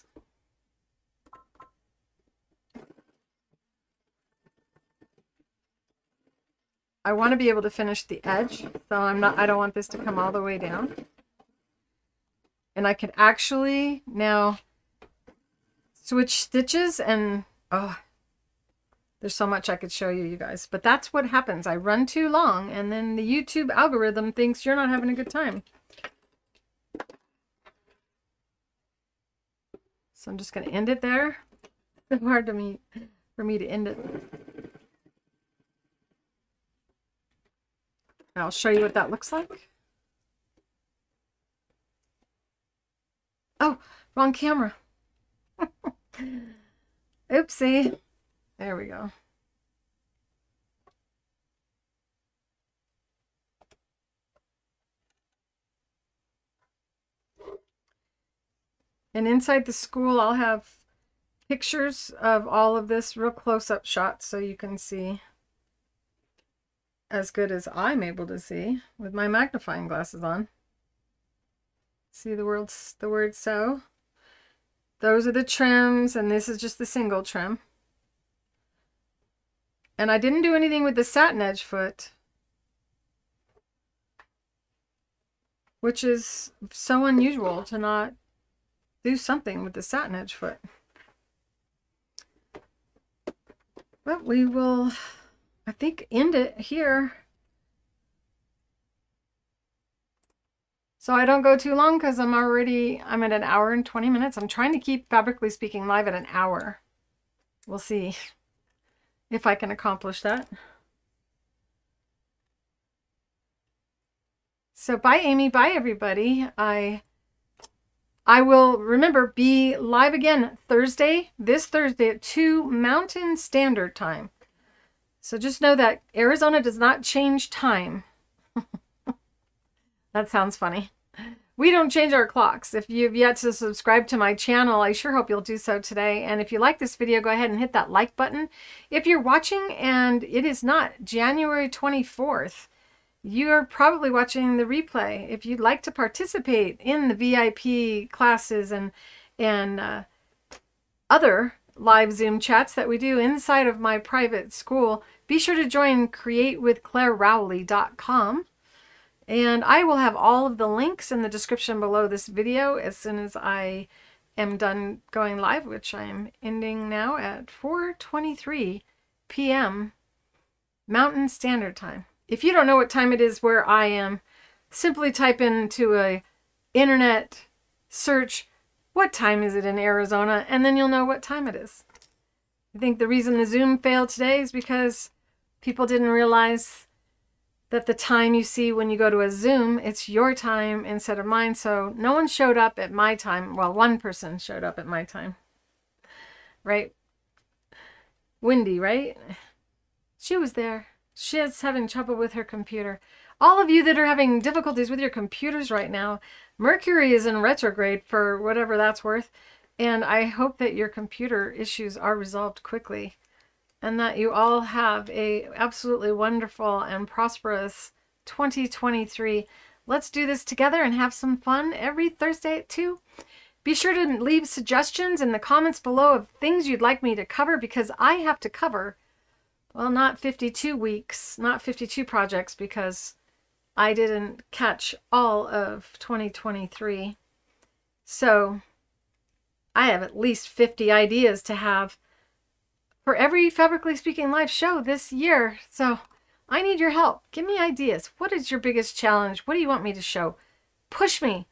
I want to be able to finish the edge, so I'm not, I don't want this to come all the way down. And I could actually now switch stitches and, oh, there's so much I could show you, you guys. But that's what happens. I run too long, and then the YouTube algorithm thinks you're not having a good time. So I'm just going to end it there. It's hard to me, for me to end it. I'll show you what that looks like. Oh, wrong camera. Oopsie. There we go. And inside the school, I'll have pictures of all of this real close-up shots so you can see as good as I'm able to see with my magnifying glasses on. See the words, the word so? Those are the trims, and this is just the single trim. And I didn't do anything with the satin edge foot, which is so unusual to not do something with the satin edge foot. But we will I think end it here. So I don't go too long because I'm already, I'm at an hour and 20 minutes. I'm trying to keep Fabricly Speaking live at an hour. We'll see if I can accomplish that. So bye, Amy. Bye, everybody. I I will, remember, be live again Thursday, this Thursday at 2 Mountain Standard Time. So just know that Arizona does not change time. that sounds funny. We don't change our clocks. If you've yet to subscribe to my channel, I sure hope you'll do so today. And if you like this video, go ahead and hit that like button. If you're watching and it is not January 24th, you're probably watching the replay. If you'd like to participate in the VIP classes and, and uh, other live Zoom chats that we do inside of my private school, be sure to join createwithclarerowley.com. And I will have all of the links in the description below this video as soon as I am done going live, which I am ending now at 4.23 p.m. Mountain Standard Time. If you don't know what time it is where I am, simply type into a internet search, what time is it in Arizona? And then you'll know what time it is. I think the reason the Zoom failed today is because people didn't realize that the time you see when you go to a Zoom, it's your time instead of mine. So no one showed up at my time. Well, one person showed up at my time. Right? Wendy, right? She was there. She's having trouble with her computer. All of you that are having difficulties with your computers right now, Mercury is in retrograde for whatever that's worth. And I hope that your computer issues are resolved quickly and that you all have a absolutely wonderful and prosperous 2023. Let's do this together and have some fun every Thursday at 2. Be sure to leave suggestions in the comments below of things you'd like me to cover because I have to cover, well, not 52 weeks, not 52 projects because I didn't catch all of 2023. So I have at least 50 ideas to have for every Fabricly Speaking live show this year. So I need your help. Give me ideas. What is your biggest challenge? What do you want me to show? Push me.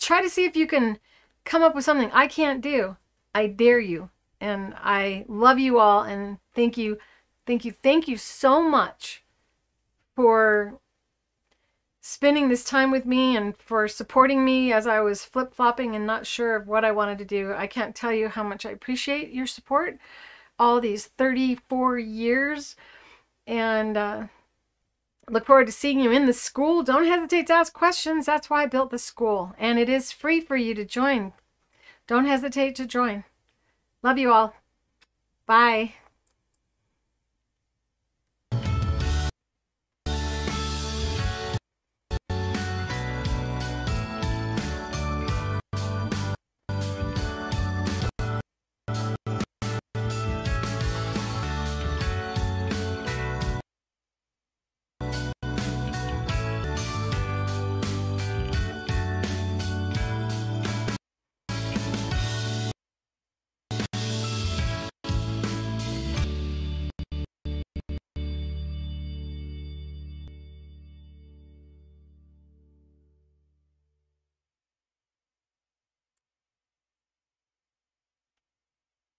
Try to see if you can come up with something I can't do. I dare you. And I love you all and thank you, thank you, thank you so much for spending this time with me and for supporting me as I was flip flopping and not sure of what I wanted to do. I can't tell you how much I appreciate your support all these 34 years. And uh, look forward to seeing you in the school. Don't hesitate to ask questions. That's why I built the school. And it is free for you to join. Don't hesitate to join. Love you all. Bye.